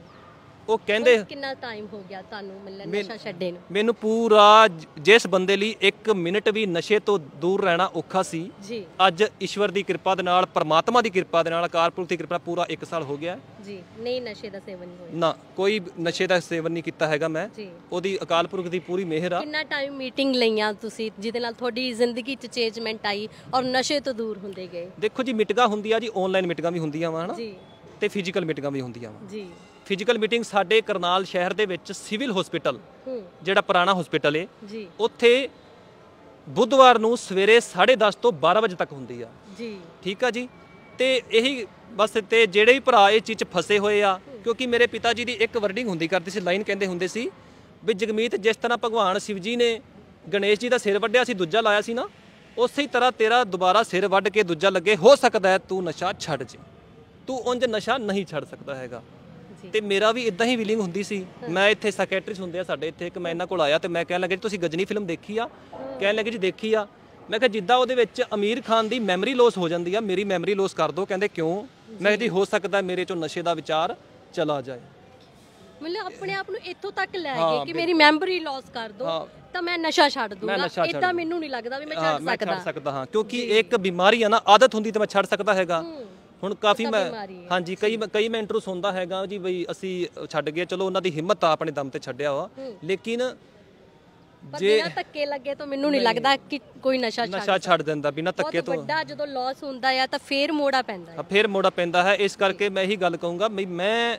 ਉਹ ਕਹਿੰਦੇ ਕਿੰਨਾ ਟਾਈਮ ਹੋ ਗਿਆ ਤੁਹਾਨੂੰ ਮਿਲਣ ਨਸ਼ਾ ਛੱਡੇ ਨੂੰ? ਮੈਨੂੰ ਪੂਰਾ ਜਿਸ ਬੰਦੇ ਲਈ 1 ਮਿੰਟ ਵੀ ਨਸ਼ੇ ਤੋਂ ਦੂਰ ਰਹਿਣਾ ਔਖਾ ਸੀ ਜੀ। ਅੱਜ ਈਸ਼ਵਰ ਦੀ ਕਿਰਪਾ ਦੇ ਨਾਲ ਪਰਮਾਤਮਾ ਦੀ ਕਿਰਪਾ ਦੇ ਨਾਲ ਅਕਾਲ ਪੁਰਖ ਦੀ ਕਿਰਪਾ ਪੂਰਾ 1 ਸਾਲ ਹੋ ਗਿਆ। ਜੀ ਨਹੀਂ ਨਸ਼ੇ ਦਾ ਸੇਵਨ ਨਹੀਂ ਹੋਇਆ। ਨਾ ਕੋਈ ਨਸ਼ੇ ਦਾ ਸੇਵਨ ਨਹੀਂ ਕੀਤਾ ਹੈਗਾ ਮੈਂ। ਜੀ। ਉਹਦੀ ਅਕਾਲ ਪੁਰਖ ਦੀ ਪੂਰੀ ਮਿਹਰ ਆ। ਕਿੰਨਾ ਟਾਈਮ ਮੀਟਿੰਗ ਲਈਆਂ ਤੁਸੀਂ ਜਿਹਦੇ ਨਾਲ ਤੁਹਾਡੀ ਜ਼ਿੰਦਗੀ 'ਚ ਚੇਂਜਮੈਂਟ ਆਈ ਔਰ ਨਸ਼ੇ ਤੋਂ ਦੂਰ ਹੁੰਦੇ ਗਏ? ਦੇਖੋ ਜੀ ਮੀਟਿੰਗਾਂ ਹੁੰਦੀਆਂ ਜੀ ਆਨਲਾਈਨ ਮੀਟਿੰਗਾਂ ਵੀ ਹੁੰਦੀਆਂ ਵਾ ਹਨਾ? ਜੀ। ਤੇ ਫਿਜ਼ੀਕਲ ਮੀਟਿੰਗਾਂ ਵੀ ਹੁੰਦੀਆਂ ਵਾ। ਜੀ। ਫਿਜ਼ੀਕਲ ਮੀਟਿੰਗ ਸਾਡੇ ਕਰਨਾਲ ਸ਼ਹਿਰ ਦੇ ਵਿੱਚ ਸਿਵਲ ਹਸਪੀਟਲ ਜਿਹੜਾ ਪੁਰਾਣਾ ਹਸਪੀਟਲ ਏ ਉੱਥੇ ਬੁੱਧਵਾਰ ਨੂੰ ਸਵੇਰੇ 10:30 ਤੋਂ 12 ਵਜੇ ਤੱਕ ਹੁੰਦੀ ਆ। ਜੀ। ਠੀਕ ਆ ਜੀ? ਤੇ ਇਹੀ ਬਸ ਤੇ ਜਿਹੜੇ ਵੀ ਭਰਾ ਇਹ ਚੀਜ਼ 'ਚ ਫਸੇ ਹੋਏ ਆ ਕਿਉਂਕਿ ਮੇਰੇ ਪਿਤਾ ਜੀ ਦੀ ਇੱਕ ਵਰਡਿੰਗ ਹੁੰਦੀ ਕਰਦੀ ਸੀ ਲਾਈਨ ਕਹਿੰਦੇ ਹੁੰਦੇ ਸੀ ਵੀ ਜਗਮੀਤ ਜਿਸ ਤਰ੍ਹਾਂ ਭਗਵਾਨ ਸ਼ਿਵ ਜੀ ਨੇ ਗਣੇਸ਼ ਜੀ ਦਾ ਸਿਰ ਵੱਢਿਆ ਸੀ ਦੂਜਾ ਲਾਇਆ ਸੀ ਨਾ ਉਸੇ ਹੀ ਤਰ੍ਹਾਂ ਤੇਰਾ ਦੁਬਾਰਾ ਸਿਰ ਵੱਢ ਕੇ ਦੂਜਾ ਲੱਗੇ ਹੋ ਸਕਦਾ ਹੈ ਤੂੰ ਨਸ਼ਾ ਛੱਡ ਜੇ। ਤੂੰ ਉਂਝ ਨਸ਼ਾ ਨਹੀਂ ਛੱਡ ਸਕਦਾ ਹੈਗਾ। ਤੇ ਮੇਰਾ ਵੀ ਇਦਾਂ ਹੀ ਫੀਲਿੰਗ ਹੁੰਦੀ ਸੀ। ਮੈਂ ਇੱਥੇ ਸਾਈਕੈਟ੍ਰਿਸਟ ਹੁੰਦੇ ਆ ਸਾਡੇ ਇੱਥੇ ਇੱਕ ਮੈਂ ਇਹਨਾਂ ਕੋਲ ਆਇਆ ਤੇ ਮੈਂ ਕਹਿਣ ਲੱਗਾ ਜੀ ਤੁਸੀਂ ਗਜਨੀ ਫਿਲਮ ਦੇਖੀ ਆ? ਕਹਿਣ ਲੱਗੇ ਜੀ ਦੇਖੀ ਆ। ਮੈਂ ਕਿਹਾ ਜਿੱਦਾਂ ਉਹਦੇ ਵਿੱਚ ਅਮੀਰ ਖਾਨ ਦੀ ਮੈਮਰੀ ਲੋਸ ਹੋ ਜਾਂਦੀ ਆ ਮੇਰੀ ਮੈਮਰੀ ਲੋਸ ਕਰ ਦਿਓ ਕਹਿੰਦੇ ਕਿਉਂ? ਮੈਂ ਕਿਹਾ ਜੀ ਹੋ ਸਕਦਾ ਮੇਰੇ ਚੋਂ ਨਸ਼ੇ ਦਾ ਵਿਚਾਰ ਚਲਾ ਜਾਏ। ਮਤਲਬ ਆਪਣੇ ਆਪ ਨੂੰ ਇੱਥੋਂ ਤੱਕ ਲੈ ਗਏ ਕਿ ਮੇਰੀ ਮੈਮਰੀ ਲਾਸ ਕਰ ਦੋ। ਤਾਂ ਮੈਂ ਨਸ਼ਾ ਛੱਡ ਦੂੰਗਾ। ਇਦਾਂ ਮੈਨੂੰ ਨਹੀਂ ਲੱਗਦਾ ਵੀ ਮੈਂ ਛੱਡ ਸਕਦਾ। ਹਾਂ। ਕਿਉਂਕਿ ਇੱਕ ਬਿਮਾਰੀ ਆ ਨਾ ਆਦਤ ਹੁੰਦੀ ਤੇ ਮੈਂ ਛੱਡ ਸਕਦਾ ਹੈਗਾ। ਹੂੰ। ਹੁਣ ਕਾਫੀ ਮੈਂ। ਹਾਂਜੀ ਕਈ ਕਈ ਮੈਂ ਇੰਟਰੋ ਸੁਣਦਾ ਹੈਗਾ ਜੀ ਬਈ ਅਸੀਂ ਛੱਡ ਗਏ ਚਲੋ ਉਹਨਾਂ ਦੀ ਹਿੰਮਤ ਆ ਆਪਣੇ ਦਮ ਤੇ ਛੱਡਿਆ ਵਾ। ਲੇਕਿਨ ਜੇ ਬਿਨਾਂ ਧੱਕੇ ਲੱਗੇ ਤਾਂ ਮੈਨੂੰ ਨਹੀਂ ਲੱਗਦਾ ਕਿ ਕੋਈ ਨਸ਼ਾ ਛੱਡ ਨਸ਼ਾ ਛੱਡ ਦਿੰਦਾ ਬਿਨਾਂ ਧੱਕੇ ਤੋਂ। ਵੱਡਾ ਜਦੋਂ ਲਾਸ ਹੁੰਦਾ ਆ ਤਾਂ ਫੇਰ ਮੋੜਾ ਪੈਂਦਾ ਹੈ ਫਿਰ ਮੋੜਾ ਪੈਂਦਾ ਹੈ। ਇਸ ਕਰਕੇ ਮੈਂ ਇਹੀ ਗੱਲ ਕਹੂੰਗਾ ਵੀ ਮੈਂ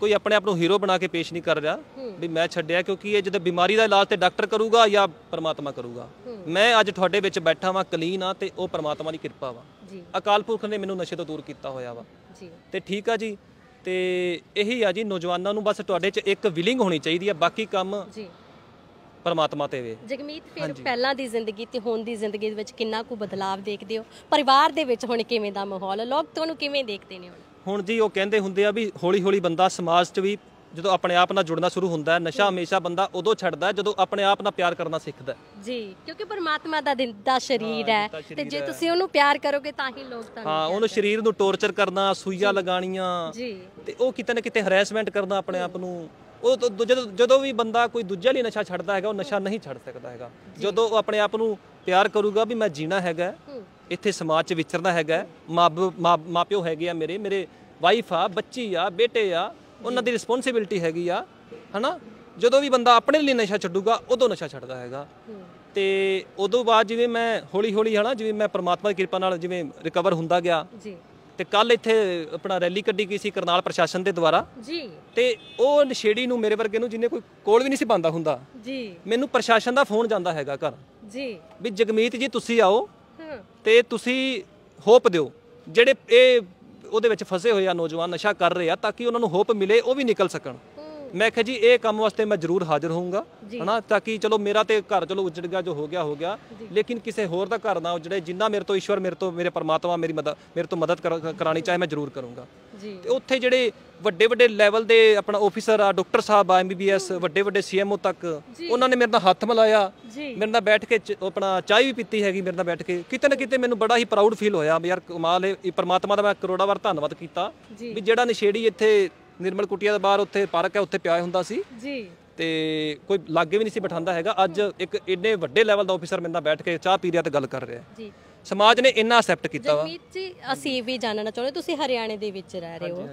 ਕੋਈ ਆਪਣੇ ਆਪ ਨੂੰ ਹੀਰੋ ਬਣਾ ਕੇ ਪੇਸ਼ ਨਹੀਂ ਕਰ ਰਿਹਾ। ਵੀ ਮੈਂ ਛੱਡਿਆ ਕਿਉਂਕਿ ਇਹ ਜਦੋਂ ਬਿਮਾਰੀ ਦਾ ਇਲਾਜ ਤੇ ਡਾਕਟਰ ਕਰੂਗਾ ਜਾਂ ਪਰਮਾਤਮਾ ਕਰੂਗਾ। ਮੈਂ ਅੱਜ ਤੁਹਾਡੇ ਵਿੱਚ ਬੈਠਾ ਵਾਂ ਕਲੀਨ ਆ ਤੇ ਉਹ ਪਰਮਾਤਮਾ ਦੀ ਕਿਰਪਾ ਵਾ। ਅਕਾਲ ਪੁਰਖ ਨੇ ਮੈਨੂੰ ਨਸ਼ੇ ਤੋਂ ਦੂਰ ਕੀਤਾ ਹੋਇਆ ਵਾ। ਜੀ। ਤੇ ਠੀਕ ਆ ਜੀ। ਤੇ ਇਹੀ ਆ ਜੀ ਨੌਜਵਾਨਾਂ ਨੂੰ ਬਸ ਤੁਹਾਡੇ 'ਚ ਇੱਕ ਵਿਲਿੰਗ ਹੋਣੀ ਚਾਹੀਦੀ ਆ ਬਾਕੀ ਕੰਮ ਜੀ। ਪਰਮਾਤਮਾ ਤੇ ਵੇ। ਜਗਮੀਤ ਫਿਰ ਪਹਿਲਾਂ ਦੀ ਜ਼ਿੰਦਗੀ ਤੇ ਹੁਣ ਦੀ ਜ਼ਿੰਦਗੀ ਦੇ ਵਿੱਚ ਕਿੰਨਾ ਕੁ ਬਦਲਾਵ ਦੇਖਦੇ ਹੋ? ਪਰਿਵਾਰ ਦੇ ਵਿੱਚ ਹੁਣ ਕਿਵੇਂ ਦਾ ਮਾਹੌਲ ਲੋਕ ਤੁਹਾਨੂੰ ਕਿਵੇਂ ਦੇਖਦੇ ਨੇ ਹੁਣ? ਹੁਣ ਜੀ ਉਹ ਕਹਿੰਦੇ ਹੁੰਦੇ ਆ ਵੀ ਹੌਲੀ ਹੌਲੀ ਬੰਦਾ ਸਮਾਜ 'ਚ ਵੀ ਜਦੋਂ ਆਪਣੇ ਆਪ ਨਾਲ ਜੁੜਨਾ ਸ਼ੁਰੂ ਹੁੰਦਾ ਹੈ ਨਸ਼ਾ ਹਮੇਸ਼ਾ ਬੰਦਾ ਉਦੋਂ ਛੱਡਦਾ ਹੈ ਜਦੋਂ ਆਪਣੇ ਆਪ ਨਾਲ ਪਿਆਰ ਕਰਨਾ ਸਿੱਖਦਾ ਹੈ। ਜੀ ਕਿਉਂਕਿ ਪਰਮਾਤਮਾ ਦਾ ਦਿੱਤਾ ਸਰੀਰ ਹੈ ਦਿੱਤਾ ਤੇ ਜੇ ਤੁਸੀਂ ਉਹਨੂੰ ਪਿਆਰ ਕਰੋਗੇ ਤਾਂ ਹੀ ਲੋਕ ਤੁਹਾਨੂੰ ਹਾਂ ਉਹਨੂੰ ਸਰੀਰ ਨੂੰ ਟੌਰਚਰ ਕਰਨਾ ਸੂਈਆਂ ਲਗਾਣੀਆਂ ਜੀ। ਤੇ ਉਹ ਕਿਤੇ ਨਾ ਕਿਤੇ ਹਰੈਸਮੈਂਟ ਕਰਨਾ ਆਪਣੇ ਆਪ ਨੂੰ। ਉਹ ਤਾਂ ਜਦੋਂ ਜਦੋਂ ਵੀ ਬੰਦਾ ਕੋਈ ਦੂਜੇ ਲਈ ਨਸ਼ਾ ਛੱਡਦਾ ਹੈਗਾ ਉਹ ਨਸ਼ਾ ਨਹੀਂ ਛੱਡ ਸਕਦਾ ਹੈਗਾ। ਜਦੋਂ ਉਹ ਆਪਣੇ ਆਪ ਨੂੰ ਪਿਆਰ ਕਰੂਗਾ ਵੀ ਮੈਂ ਜੀਣਾ ਹੈਗਾ ਹੂੰ। ਇੱਥੇ ਸਮਾਜ 'ਚ ਵਿਚਰਨਾ ਹੈਗਾ ਮਾਪਿਓ ਹੈਗੇ ਆ ਮੇਰੇ ਮੇਰੇ ਵਾਈਫ ਆ ਬੱਚੀ ਆ ਬੇਟੇ ਆ ਉਹਨਾਂ ਦੀ ਰਿਸਪੌਂਸਿਬਿਲਟੀ ਹੈਗੀ ਆ ਹਨਾ? ਜਦੋਂ ਵੀ ਬੰਦਾ ਆਪਣੇ ਲਈ ਨਸ਼ਾ ਛੱਡੂਗਾ ਉਦੋਂ ਨਸ਼ਾ ਛੱਡਦਾ ਹੈਗਾ। ਤੇ ਉਦੋਂ ਬਾਅਦ ਜਿਵੇਂ ਮੈਂ ਹੌਲੀ ਹੌਲੀ ਹਨਾ ਜਿਵੇਂ ਮੈਂ ਪ੍ਰਮਾਤਮਾ ਦੀ ਕਿਰਪਾ ਨਾਲ ਜਿਵੇਂ ਰਿਕਵਰ ਹੁੰਦਾ ਗਿਆ। ਜੀ। ਤੇ ਕੱਲ ਇੱਥੇ ਆਪਣਾ ਰੈਲੀ ਕੱਢੀ ਗਈ ਸੀ ਕਰਨਾਲ ਪ੍ਰਸ਼ਾਸਨ ਦੇ ਦੁਆਰਾ। ਜੀ। ਤੇ ਉਹ ਨਸ਼ੇੜੀ ਨੂੰ ਮੇਰੇ ਵਰਗੇ ਨੂੰ ਜਿਹਨੇ ਕੋਈ ਕੋਲ ਵੀ ਨਹੀਂ ਸੀ ਪਾਉਂਦਾ ਹੁੰਦਾ ਜੀ। ਮੈਨੂੰ ਪ੍ਰਸ਼ਾਸਨ ਦਾ ਫੋਨ ਜਾਂਦਾ ਹੈਗਾ ਘਰ। ਜੀ। ਵੀ ਜਗਮੀਤ ਜੀ ਤੁਸੀਂ ਆਓ ਹਾਂ। ਤੇ ਤੁਸੀਂ ਹੋਪ ਦਿਓ। ਜਿਹੜੇ ਇਹ ਉਹਦੇ ਵਿੱਚ ਫਸੇ ਹੋਏ ਆ ਨੌਜਵਾਨ ਨਸ਼ਾ ਕਰ ਰਹੇ ਆ ਤਾਂ ਕਿ ਉਹਨਾਂ ਨੂੰ ਹੋਪ ਮਿਲੇ ਉਹ ਵੀ ਨਿਕਲ ਸਕਣ। ਮੈਂ ਕਿਹਾ ਜੀ ਇਹ ਕੰਮ ਵਾਸਤੇ ਮੈਂ ਜ਼ਰੂਰ ਹਾਜ਼ਰ ਹੋਊਂਗਾ ਹਨਾ? ਤਾਂ ਕਿ ਚਲੋ ਮੇਰਾ ਤੇ ਘਰ ਚਲੋ ਉਜੜ ਗਿਆ ਜੋ ਹੋ ਗਿਆ ਹੋ ਗਿਆ। ਲੇਕਿਨ ਕਿਸੇ ਹੋਰ ਦਾ ਘਰ ਨਾ ਉਜੜੇ ਜਿੰਨਾ ਮੇਰੇ ਤੋਂ ਈਸ਼ਵਰ ਮੇਰੇ ਤੋਂ ਮੇਰੇ ਪਰਮਾਤਮਾ ਮੇਰੀ ਮਦਦ ਮੇਰੇ ਤੋਂ ਮਦਦ ਕਰ- ਕਰਾਣੀ ਚਾਹੇ ਮੈਂ ਜ਼ਰੂਰ ਕਰੂੰਗਾ। ਤੇ ਉੱਥੇ ਜਿਹੜੇ ਵੱਡੇ ਵੱਡੇ ਲੈਵਲ ਦੇ ਆਪਣਾ ਆਫੀਸਰ ਆ ਡਾਕਟਰ ਸਾਹਿਬ ਆ ਐਮਬੀਬੀਐਸ ਵੱਡੇ ਵੱਡੇ ਸੀਐਮਓ ਤੱਕ ਉਹਨਾਂ ਨੇ ਮੇਰੇ ਨਾਲ ਹੱਥ ਮਿਲਾਇਆ। ਮੇਰੇ ਨਾਲ ਬੈਠ ਕੇ ਆਪਣਾ ਚਾਹ ਵੀ ਪੀਤੀ ਹੈਗੀ ਮੇਰੇ ਨਾਲ ਬੈਠ ਕੇ। ਕਿਤੇ ਨਾ ਕਿਤੇ ਮੈਨੂੰ ਬੜਾ ਹੀ ਪ੍ਰਾਊਡ ਫੀਲ ਹੋਇਆ ਯਾਰ ਕਮਾਲ ਹੈ ਇਹ ਪਰਮਾਤਮਾ ਦਾ ਮੈਂ ਕਰੋੜਾ ਵਾਰ ਧੰਨਵਾਦ ਕੀਤਾ। ਵੀ ਜਿਹੜਾ ਨਸ਼ੇੜੀ ਇੱਥੇ ਨਿਰਮਲ ਕੁਟੀਆ ਦੇ ਬਾਹਰ ਉੱਥੇ ਪਾਰਕ ਹੈ ਉੱਥੇ ਪਿਆ ਹੁੰਦਾ ਸੀ। ਜੀ। ਤੇ ਕੋਈ ਲਾਗੇ ਵੀ ਨਹੀਂ ਸੀ ਬਿਠਾਉਂਦਾ ਹੈਗਾ। ਅੱਜ ਇੱਕ ਇੰਨੇ ਵੱਡੇ ਲੈਵਲ ਦਾ ਆਫੀਸਰ ਮੇਰੇ ਨਾਲ ਬੈਠ ਕੇ ਚਾਹ ਪੀ ਰਿਹਾ ਤੇ ਗੱਲ ਕਰ ਰਿਹਾ। ਜੀ। ਸਮਾਜ ਨੇ ਇੰਨਾ ਅਸੈਪਟ ਕੀਤਾ ਵਾ। ਜਗਮੀਤ ਜੀ ਅਸੀਂ ਵੀ ਜਾਣਨਾ ਚਾਹੁੰਦੇ ਤੁਸੀਂ ਹਰਿਆਣੇ ਦੇ ਵਿੱਚ ਰਹਿ ਰਹੇ ਹੋ।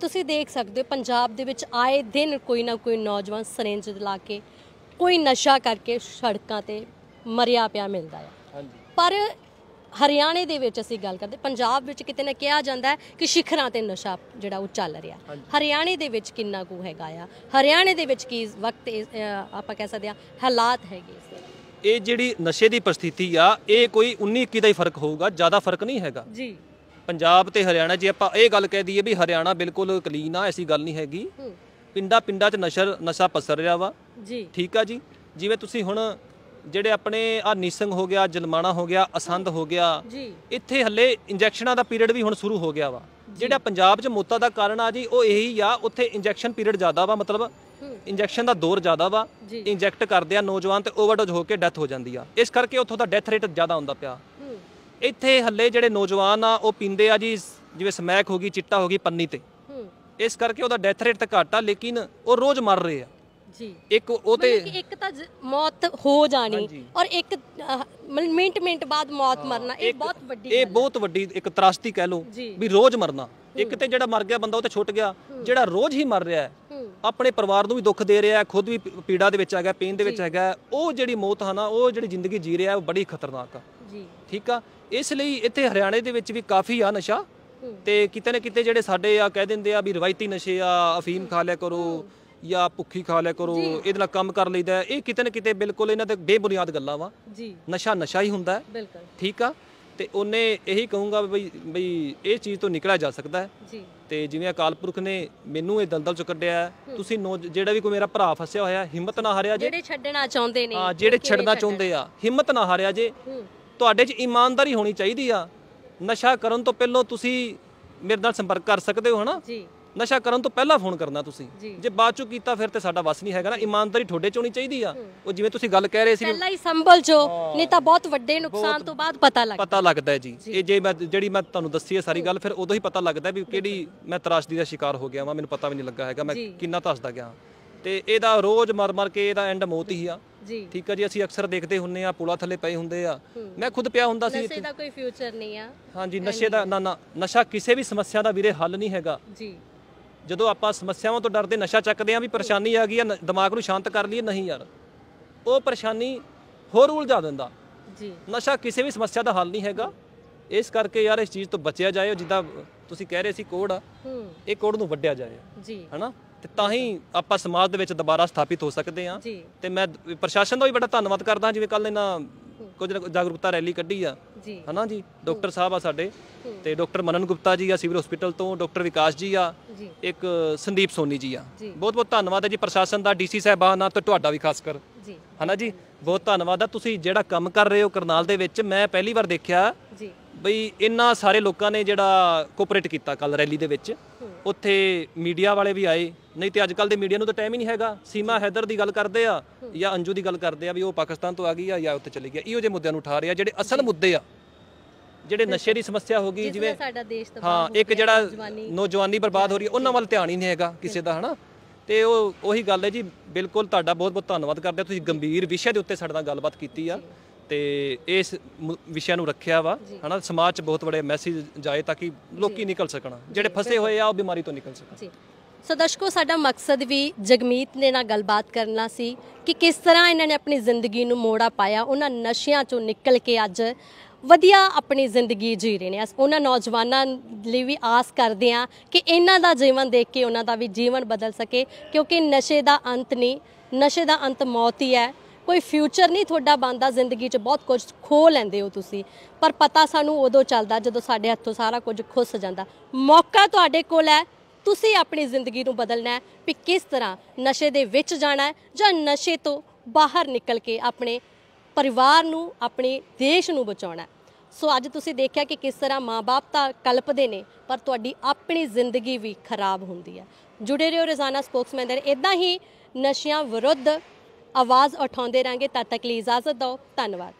ਤੁਸੀਂ ਦੇਖ ਸਕਦੇ ਹੋ ਪੰਜਾਬ ਦੇ ਵਿੱਚ ਆਏ ਦਿਨ ਕੋਈ ਨਾ ਕੋਈ ਨੌਜਵਾਨ ਸਰੇਂਜ ਲਾ ਕੇ ਕੋਈ ਨਸ਼ਾ ਕਰਕੇ ਸੜਕਾਂ ਤੇ ਮਰਿਆ ਪਿਆ ਮਿਲਦਾ ਹੈ ਹਾਂਜੀ। ਪਰ ਹਰਿਆਣੇ ਦੇ ਵਿੱਚ ਅਸੀਂ ਗੱਲ ਕਰਦੇ ਪੰਜਾਬ ਵਿੱਚ ਕਿਤੇ ਨਾ ਕਿਹਾ ਜਾਂਦਾ ਹੈ ਕਿ ਸਿਖਰਾਂ ਤੇ ਨਸ਼ਾ ਜਿਹੜਾ ਉਹ ਚੱਲ ਰਿਹਾ। ਹਰਿਆਣੇ ਦੇ ਵਿੱਚ ਕਿੰਨਾ ਕੁ ਹੈਗਾ ਆ। ਹਰਿਆਣੇ ਦੇ ਵਿੱਚ ਕੀ ਵਕਤ ਆਪਾਂ ਕਹਿ ਸਕਦੇ ਆ ਹਾਲਾਤ ਹੈਗੇ। ਇਹ ਜਿਹੜੀ ਨਸ਼ੇ ਦੀ ਪ੍ਰਸਥਿਤੀ ਆ ਇਹ ਕੋਈ 19 21 ਦਾ ਹੀ ਫ਼ਰਕ ਹੋਊਗਾ ਜ਼ਿਆਦਾ ਫ਼ਰਕ ਨਹੀਂ ਹੈਗਾ। ਜੀ। ਪੰਜਾਬ ਤੇ ਹਰਿਆਣਾ ਜੇ ਆਪਾਂ ਇਹ ਗੱਲ ਕਹਿ ਦਈਏ ਵੀ ਹਰਿਆਣਾ ਬਿਲਕੁਲ ਕਲੀਨ ਆ ਐਸੀ ਗੱਲ ਨਹੀਂ ਹੈਗੀ। ਪਿੰਡਾਂ ਪਿੰਡਾਂ 'ਚ ਨਸ਼ਾ ਨਸ਼ਾ ਪਸਰ ਰਿਹਾ ਵਾ। ਜੀ। ਠੀਕ ਆ ਜੀ? ਜਿਵੇਂ ਤੁਸੀਂ ਹੁਣ ਜਿਹੜੇ ਆਪਣੇ ਆ ਨੀਸੰਗ ਹੋ ਗਿਆ ਜਲਮਾਣਾ ਹੋ ਗਿਆ ਅਸੰਧ ਹੋ ਗਿਆ। ਜੀ। ਇੱਥੇ ਹੱਲੇ ਇੰਜੈਕਸ਼ਨਾਂ ਦਾ ਪੀਰੀਅਡ ਵੀ ਹੁਣ ਸ਼ੁਰੂ ਹੋ ਗਿਆ ਵਾ। ਜਿਹੜਾ ਪੰਜਾਬ 'ਚ ਮੌਤਾਂ ਦਾ ਕਾਰਨ ਆ ਜੀ ਉਹ ਇਹੀ ਆ ਉੱਥੇ ਇੰਜੈਕਸ਼ਨ ਪੀਰੀਅਡ ਜ਼ਿਆਦਾ ਵਾ ਮਤਲਬ ਇੰਜੈਕਸ਼ਨ ਦਾ ਦੌਰ ਜ਼ਿਆਦਾ ਵਾ ਇੰਜੈਕਟ ਕਰਦੇ ਆ ਨੌਜਵਾਨ ਤੇ ਓਵਰਡੋਜ਼ ਹੋ ਕੇ ਡੈਥ ਹੋ ਜਾਂਦੀ ਆ। ਇਸ ਕਰਕੇ ਉੱਥੋਂ ਦਾ ਡੈਥ ਰੇਟ ਜ਼ਿਆਦਾ ਹੁੰਦਾ ਪਿਆ। ਇੱਥੇ ਹੱਲੇ ਜਿਹੜੇ ਨੌਜਵਾਨ ਆ ਉਹ ਪੀਂਦੇ ਆ ਜੀ ਜਿਵੇਂ ਸਮੈਕ ਹੋ ਗਈ ਚਿੱਟਾ ਹੋ ਗਈ ਪੰਨੀ ਤੇ। ਇਸ ਕਰਕੇ ਉਹਦਾ ਡੈਥ ਰੇਟ ਤਾਂ ਘੱਟ ਆ ਲੇਕਿਨ ਉਹ ਰੋਜ਼ ਮਰ ਰਹੇ ਆ। ਜੀ। ਇੱਕ ਉਹ ਤੇ ਇੱਕ ਤਾਂ ਮੌਤ ਹੋ ਜਾਣੀ। ਔਰ ਇੱਕ ਮਿੰਟ ਮਿੰਟ ਬਾਅਦ ਮੌਤ ਮਰਨਾ ਇਹ ਬਹੁਤ ਵੱਡੀ ਇਹ ਬਹੁਤ ਵੱਡੀ ਇੱਕ ਤਰਾਸਦੀ ਕਹਿ ਜੀ। ਵੀ ਰੋਜ਼ ਮਰਨਾ। ਇੱਕ ਤੇ ਜਿਹੜਾ ਮਰ ਗਿਆ ਬੰਦਾ ਉਹ ਤੇ ਛੁੱਟ ਗਿਆ। ਜਿਹੜਾ ਰੋਜ਼ ਹੀ ਮਰ ਰਿਹਾ ਹੂੰ ਆਪਣੇ ਪਰਿਵਾਰ ਨੂੰ ਵੀ ਦੁੱਖ ਦੇ ਰਿਹਾ ਹੈ ਖੁਦ ਵੀ ਪੀੜਾ ਦੇ ਵਿੱਚ ਹੈਗਾ ਪੇਨ ਦੇ ਵਿੱਚ ਹੈਗਾ ਉਹ ਜਿਹੜੀ ਮੌਤ ਹੈ ਨਾ ਉਹ ਜਿਹੜੀ ਜ਼ਿੰਦਗੀ ਜੀ ਰਿਹਾ ਉਹ ਬੜੀ ਖਤਰਨਾਕ ਆ। ਜੀ। ਠੀਕ ਆ? ਇਸ ਲਈ ਇੱਥੇ ਹਰਿਆਣੇ ਦੇ ਵਿੱਚ ਵੀ ਕਾਫੀ ਆ ਨਸ਼ਾ। ਤੇ ਕਿਤੇ ਨਾ ਕਿਤੇ ਜਿਹੜੇ ਸਾਡੇ ਆ ਕਹਿ ਦਿੰਦੇ ਆ ਵੀ ਰਵਾਇਤੀ ਨਸ਼ੇ ਆ ਅਫੀਮ ਖਾ ਲਿਆ ਕਰੋ ਜਾਂ ਭੁੱਖੀ ਖਾ ਲਿਆ ਕਰੋ ਇਹਦੇ ਨਾਲ ਕੰਮ ਕਰ ਲਈਦਾ। ਇਹ ਕਿਤੇ ਨਾ ਕਿਤੇ ਬਿਲਕੁਲ ਇਹਨਾਂ ਦੇ ਬੇਬੁਨਿਆਦ ਗੱਲਾਂ ਵਾ। ਜੀ। ਨਸ਼ਾ ਨਸ਼ਾ ਹੀ ਹੁੰਦਾ ਹੈ। ਬਿਲਕੁਲ। ਠੀਕ ਆ? ਤੇ ਉਹਨੇ ਇਹੀ ਕਹੂੰਗਾ ਬਈ ਬਈ ਇਹ ਚੀਜ਼ ਤੋਂ ਨਿਕਲਿਆ ਜਾ ਸਕਦਾ ਹੈ। ਜੀ। ਤੇ ਜਿਵੇਂ ਅਕਾਲ ਪੁਰਖ ਨੇ ਮੈਨੂੰ ਇਹ ਦਲਦਲ ਚ ਕੱਢਿਆ ਤੁਸੀਂ ਜਿਹੜਾ ਵੀ ਕੋਈ ਮੇਰਾ ਭਰਾ ਫਸਿਆ ਹੋਇਆ ਹਿੰਮਤ ਨਾ ਹਾਰਿਆ ਜੇ। ਜਿਹੜੇ ਛੱਡਣਾ ਚਾਹੁੰਦੇ ਨੇ ਹਾਂ ਜਿਹੜੇ ਛੱਡਣਾ ਚਾਹੁੰਦੇ ਆ ਹਿੰਮਤ ਨਾ ਹਾਰਿਆ ਜੇ। ਤੁਹਾਡੇ 'ਚ ਇਮਾਨਦਾਰੀ ਹੋਣੀ ਚਾਹੀਦੀ ਆ। ਨਸ਼ਾ ਕਰਨ ਤੋਂ ਪਹਿਲਾਂ ਤੁਸੀਂ ਮੇਰੇ ਨਾਲ ਸੰਪਰਕ ਕਰ ਸਕਦੇ ਹੋ ਹਨਾ? ਜੀ। ਨਸ਼ਾ ਕਰਨ ਤੋਂ ਪਹਿਲਾਂ ਫੋਨ ਕਰਨਾ ਤੁਸੀਂ। ਜੀ। ਬਾਅਦ ਚੋਂ ਕੀਤਾ ਫਿਰ ਤੇ ਸਾਡਾ ਵਸ ਨਹੀਂ ਹੈਗਾ ਨਾ। ਇਮਾਨਦਾਰੀ ਤੁਹਾਡੇ 'ਚ ਹੋਣੀ ਚਾਹੀਦੀ ਆ। ਉਹ ਜਿਵੇਂ ਤੁਸੀਂ ਗੱਲ ਕਹਿ ਰਹੇ ਸੀ ਪਹਿਲਾਂ ਹੀ ਸੰਭਲ ਜੋ ਨਹੀਂ ਤਾਂ ਬਹੁਤ ਵੱਡੇ ਨੁਕਸਾਨ ਤੋਂ ਬਾਅਦ ਪਤਾ ਲੱਗ ਪਤਾ ਲੱਗਦਾ ਹੈ ਜੀ। ਇਹ ਜੇ ਮੈਂ ਜਿਹੜੀ ਮੈਂ ਤੁਹਾਨੂੰ ਦੱਸੀ ਹੈ ਸਾਰੀ ਗੱਲ ਫਿਰ ਉਦੋਂ ਹੀ ਪਤਾ ਲੱਗਦਾ ਵੀ ਕਿਹੜੀ ਮੈਂ ਤਰਾਸ਼ਦੀ ਦਾ ਸ਼ਿਕਾਰ ਹੋ ਗਿਆ ਵਾਂ ਮੈਨੂੰ ਪਤਾ ਵੀ ਨਹੀਂ ਲੱਗਾ ਹੈਗਾ ਮੈਂ। ਕਿੰਨਾ ਧੱਸਦਾ ਗਿਆ। ਤੇ ਇਹਦਾ ਰੋਜ਼ ਮਰ ਮਰ ਕੇ ਇਹਦਾ ਐਂਡ ਮੌਤ ਹੀ ਆ। ਜੀ। ਠੀਕ ਆ ਜੀ ਅਸੀਂ ਅਕਸਰ ਦੇਖਦੇ ਹੁੰਨੇ ਆ ਪੁਲਾ ਥੱਲੇ ਪਏ ਹੁੰਦੇ ਆ। ਮੈਂ ਖੁਦ ਪਿਆ ਹੁੰਦਾ ਸੀ ਨਸ਼ੇ ਦਾ ਕੋਈ ਫਿਊਚਰ ਨਹੀਂ ਆ। ਹਾਂਜੀ ਨਸ਼ੇ ਦਾ ਨਾ ਨਾ। ਨਸ਼ਾ ਕਿਸੇ ਵੀ ਸਮੱਸਿਆ ਦਾ ਵੀਰੇ ਹੱਲ ਨਹੀਂ ਹੈਗਾ। ਜੀ। ਜਦੋਂ ਆਪਾਂ ਸਮੱਸਿਆਵਾਂ ਤੋਂ ਡਰਦੇ ਨਸ਼ਾ ਚੱਕਦੇ ਆ ਵੀ ਪਰੇਸ਼ਾਨੀ ਆ ਗਈ ਆ ਦਿਮਾਗ ਨੂੰ ਸ਼ਾਂਤ ਕਰ ਲਈਏ ਨਹੀਂ ਯਾਰ। ਉਹ ਪਰੇਸ਼ਾਨੀ ਹੋਰ ਉਲਝਾ ਦਿੰਦਾ। ਜੀ। ਨਸ਼ਾ ਕਿਸੇ ਵੀ ਸਮੱਸਿਆ ਦਾ ਹੱਲ ਨਹੀਂ ਹੈਗਾ। ਇਸ ਕਰਕੇ ਯਾਰ ਇਸ ਚੀਜ਼ ਤੋਂ ਬਚਿਆ ਜਾਏ ਜਿੱਦਾਂ ਤੁਸੀਂ ਕਹਿ ਰਹੇ ਸੀ ਕੋਡ ਆ ਹੂੰ। ਇਹ ਕੋਡ ਨੂੰ ਵੱਢਿਆ ਜਾਏ। ਜੀ। ਹਨਾ? ਤੇ ਤਾਂ ਹੀ ਆਪਾਂ ਸਮਾਜ ਦੇ ਵਿੱਚ ਦੁਬਾਰਾ ਸਥਾਪਿਤ ਹੋ ਸਕਦੇ ਆ ਤੇ ਮੈਂ ਪ੍ਰਸ਼ਾਸਨ ਦਾ ਵੀ ਬੜਾ ਧੰਨਵਾਦ ਕਰਦਾ ਜਿਵੇਂ ਕੱਲ ਇਹਨਾਂ ਕੁਝ ਨਾ ਕੁਝ ਜਾਗਰੂਕਤਾ ਰੈਲੀ ਕੱਢੀ ਆ। ਜੀ। ਹਨਾ ਜੀ? ਡਾਕਟਰ ਸਾਹਿਬ ਆ ਸਾਡੇ ਤੇ ਡਾਕਟਰ ਮਨਨ ਗੁਪਤਾ ਜੀ ਆ ਸਿਵਲ ਹਸਪੀਟਲ ਤੋਂ ਡਾਕਟਰ ਵਿਕਾਸ ਜੀ ਆ ਇੱਕ ਸੰਦੀਪ ਸੋਨੀ ਜੀ ਆ। ਬਹੁਤ ਬਹੁਤ ਧੰਨਵਾਦ ਹੈ ਜੀ ਪ੍ਰਸ਼ਾਸਨ ਦਾ ਡੀਸੀ ਸਾਹਿਬਾਨ ਆ ਤੇ ਤੁਹਾਡਾ ਵੀ ਖਾਸ ਕਰ। ਜੀ। ਹਨਾ ਜੀ? ਬਹੁਤ ਧੰਨਵਾਦ ਆ। ਤੁਸੀਂ ਜਿਹੜਾ ਕੰਮ ਕਰ ਰਹੇ ਹੋ ਕਰਨਾਲ ਦੇ ਵਿੱਚ ਮੈਂ ਪਹਿਲੀ ਵਾਰ ਦੇਖਿਆ ਜੀ। ਬਈ ਇੰਨਾ ਸਾਰੇ ਲੋਕਾਂ ਨੇ ਜਿਹੜਾ ਕੋਆਪਰੇਟ ਕੀਤਾ ਕੱਲ ਰੈਲੀ ਦੇ ਵਿੱਚ। ਉੱਥੇ ਮੀਡੀਆ ਵਾਲੇ ਵੀ ਆਏ। ਨਹੀਂ ਤੇ ਅੱਜ ਕੱਲ ਦੇ ਮੀਡੀਆ ਨੂੰ ਤਾਂ ਟਾਈਮ ਹੀ ਨਹੀਂ ਹੈਗਾ। ਸੀਮਾ ਹੈਦਰ ਦੀ ਗੱਲ ਕਰਦੇ ਆ ਜਾਂ ਅੰਜੂ ਦੀ ਗੱਲ ਕਰਦੇ ਆ ਵੀ ਉਹ ਪਾਕਿਸਤਾਨ ਤੋਂ ਆ ਗਈ ਆ ਜਾਂ ਉੱਥੇ ਚਲੀ ਗਿਆ ਇਹੋ ਜਿਹੇ ਮੁੱਦਿਆਂ ਨੂੰ ਉਠਾ ਰਹੇ ਜਿਹੜੇ ਅਸਲ ਮੁੱਦੇ ਆ। ਜਿਹੜੇ ਨਸ਼ੇ ਦੀ ਸਮੱਸਿਆ ਹੋ ਗਈ ਜਿਵੇਂ ਨਾਲ ਸਾਡਾ ਦੇਸ਼ ਤਬਾਹ ਹਾਂ ਇੱਕ ਜਿਹੜਾ ਨੌਜਵਾਨੀ। ਬਰਬਾਦ ਹੋ ਰਹੀ ਹੈ ਉਹਨਾਂ ਵੱਲ ਧਿਆਨ ਹੀ ਨਹੀਂ ਹੈਗਾ ਕਿਸੇ ਦਾ ਹਨਾ? ਤੇ ਉਹ ਉਹੀ ਗੱਲ ਹੈ ਜੀ ਬਿਲਕੁਲ ਤੁਹਾਡਾ ਬਹੁਤ ਬਹੁਤ ਧੰਨਵਾਦ ਕਰਦੇ ਤੁਸੀਂ ਗੰਭੀਰ ਵਿਸ਼ੇ ਦੇ ਉੱਤੇ ਸਾਡੇ ਨਾਲ ਗੱਲਬਾਤ ਕੀਤੀ ਆ। ਤੇ ਇਸ ਵਿਸ਼ਿਆਂ ਨੂੰ ਰੱਖਿਆ ਵਾ ਹਨਾ ਸਮਾਜ 'ਚ ਬਹੁਤ ਬੜੇ ਮੈਸੇਜ ਜਾਏ ਤਾਂ ਕਿ ਲੋਕੀ ਨਿਕਲ ਸਕਣ ਜਿਹੜੇ ਫਸੇ ਹੋਏ ਆ ਉਹ ਬਿਮਾਰੀ ਤੋਂ ਨਿਕਲ ਸਕਣ। ਜੀ। ਸੋ ਦਰਸ਼ਕੋ ਸਾਡਾ ਮਕਸਦ ਵੀ ਜਗਮੀਤ ਨੇ ਨਾਲ ਗੱਲਬਾਤ ਕਰਨਾ ਸੀ ਕਿ ਕਿਸ ਤਰ੍ਹਾਂ ਇਹਨਾਂ ਨੇ ਆਪਣੀ ਜ਼ਿੰਦਗੀ ਨੂੰ ਮੋੜਾ ਪਾਇਆ ਉਹਨਾਂ ਨਸ਼ਿਆਂ ਚੋਂ ਨਿਕਲ ਕੇ ਅੱਜ ਵਧੀਆ ਆਪਣੀ ਜ਼ਿੰਦਗੀ ਜੀ ਰਹੇ ਨੇ। ਅਸ- ਉਹਨਾਂ ਨੌਜਵਾਨਾਂ ਲਈ ਵੀ ਆਸ ਕਰਦੇ ਆ ਕਿ ਇਹਨਾਂ ਦਾ ਜੀਵਨ ਦੇਖ ਕੇ ਉਹਨਾਂ ਦਾ ਵੀ ਜੀਵਨ ਬਦਲ ਸਕੇ ਕਿਉਂਕਿ ਨਸ਼ੇ ਦਾ ਅੰਤ ਨਹੀਂ ਨਸ਼ੇ ਦਾ ਅੰਤ ਮੌਤ ਹੀ ਹੈ। ਕੋਈ ਫਿਊਚਰ ਨਹੀਂ ਤੁਹਾਡਾ ਬਣਦਾ ਜ਼ਿੰਦਗੀ 'ਚ, ਬਹੁਤ ਕੁਝ ਖੋ ਲੈਂਦੇ ਹੋ ਤੁਸੀਂ। ਪਰ ਪਤਾ ਸਾਨੂੰ ਉਦੋਂ ਚੱਲਦਾ ਜਦੋਂ ਸਾਡੇ ਹੱਥੋਂ ਸਾਰਾ ਕੁਝ ਖੁੱਸ ਜਾਂਦਾ। ਮੌਕਾ ਤੁਹਾਡੇ ਕੋਲ ਹੈ, ਤੁਸੀਂ ਆਪਣੀ ਜ਼ਿੰਦਗੀ ਨੂੰ ਬਦਲਣਾ ਹੈ ਵੀ ਕਿਸ ਤਰ੍ਹਾਂ ਨਸ਼ੇ ਦੇ ਵਿੱਚ ਜਾਣਾ ਹੈ ਜਾਂ ਨਸ਼ੇ ਤੋਂ ਬਾਹਰ ਨਿਕਲ ਕੇ ਆਪਣੇ ਪਰਿਵਾਰ ਨੂੰ, ਆਪਣੇ ਦੇਸ਼ ਨੂੰ ਬਚਾਉਣਾ ਸੋ ਅੱਜ ਤੁਸੀਂ ਦੇਖਿਆ ਕਿ ਕਿਸ ਤਰ੍ਹਾਂ ਮਾਪੇ ਤਾਂ ਕਲਪਦੇ ਨੇ, ਪਰ ਤੁਹਾਡੀ ਆਪਣੀ ਜ਼ਿੰਦਗੀ ਵੀ ਖਰਾਬ ਹੁੰਦੀ ਹੈ। ਜੁੜੇ ਰਹੋ ਰੋਜ਼ਾਨਾ ਸਪੋਕਸਮੈਨ ਦੇ ਇਦਾਂ ਹੀ ਨਸ਼ਿਆਂ ਵਿਰੁੱਧ ਆਵਾਜ਼ ਉਠਾਉਂਦੇ ਰਾਂਗੇ ਤਦ ਤੱਕ ਲਈ ਇਜਾਜ਼ਤ ਦਿਓ। ਧੰਨਵਾਦ।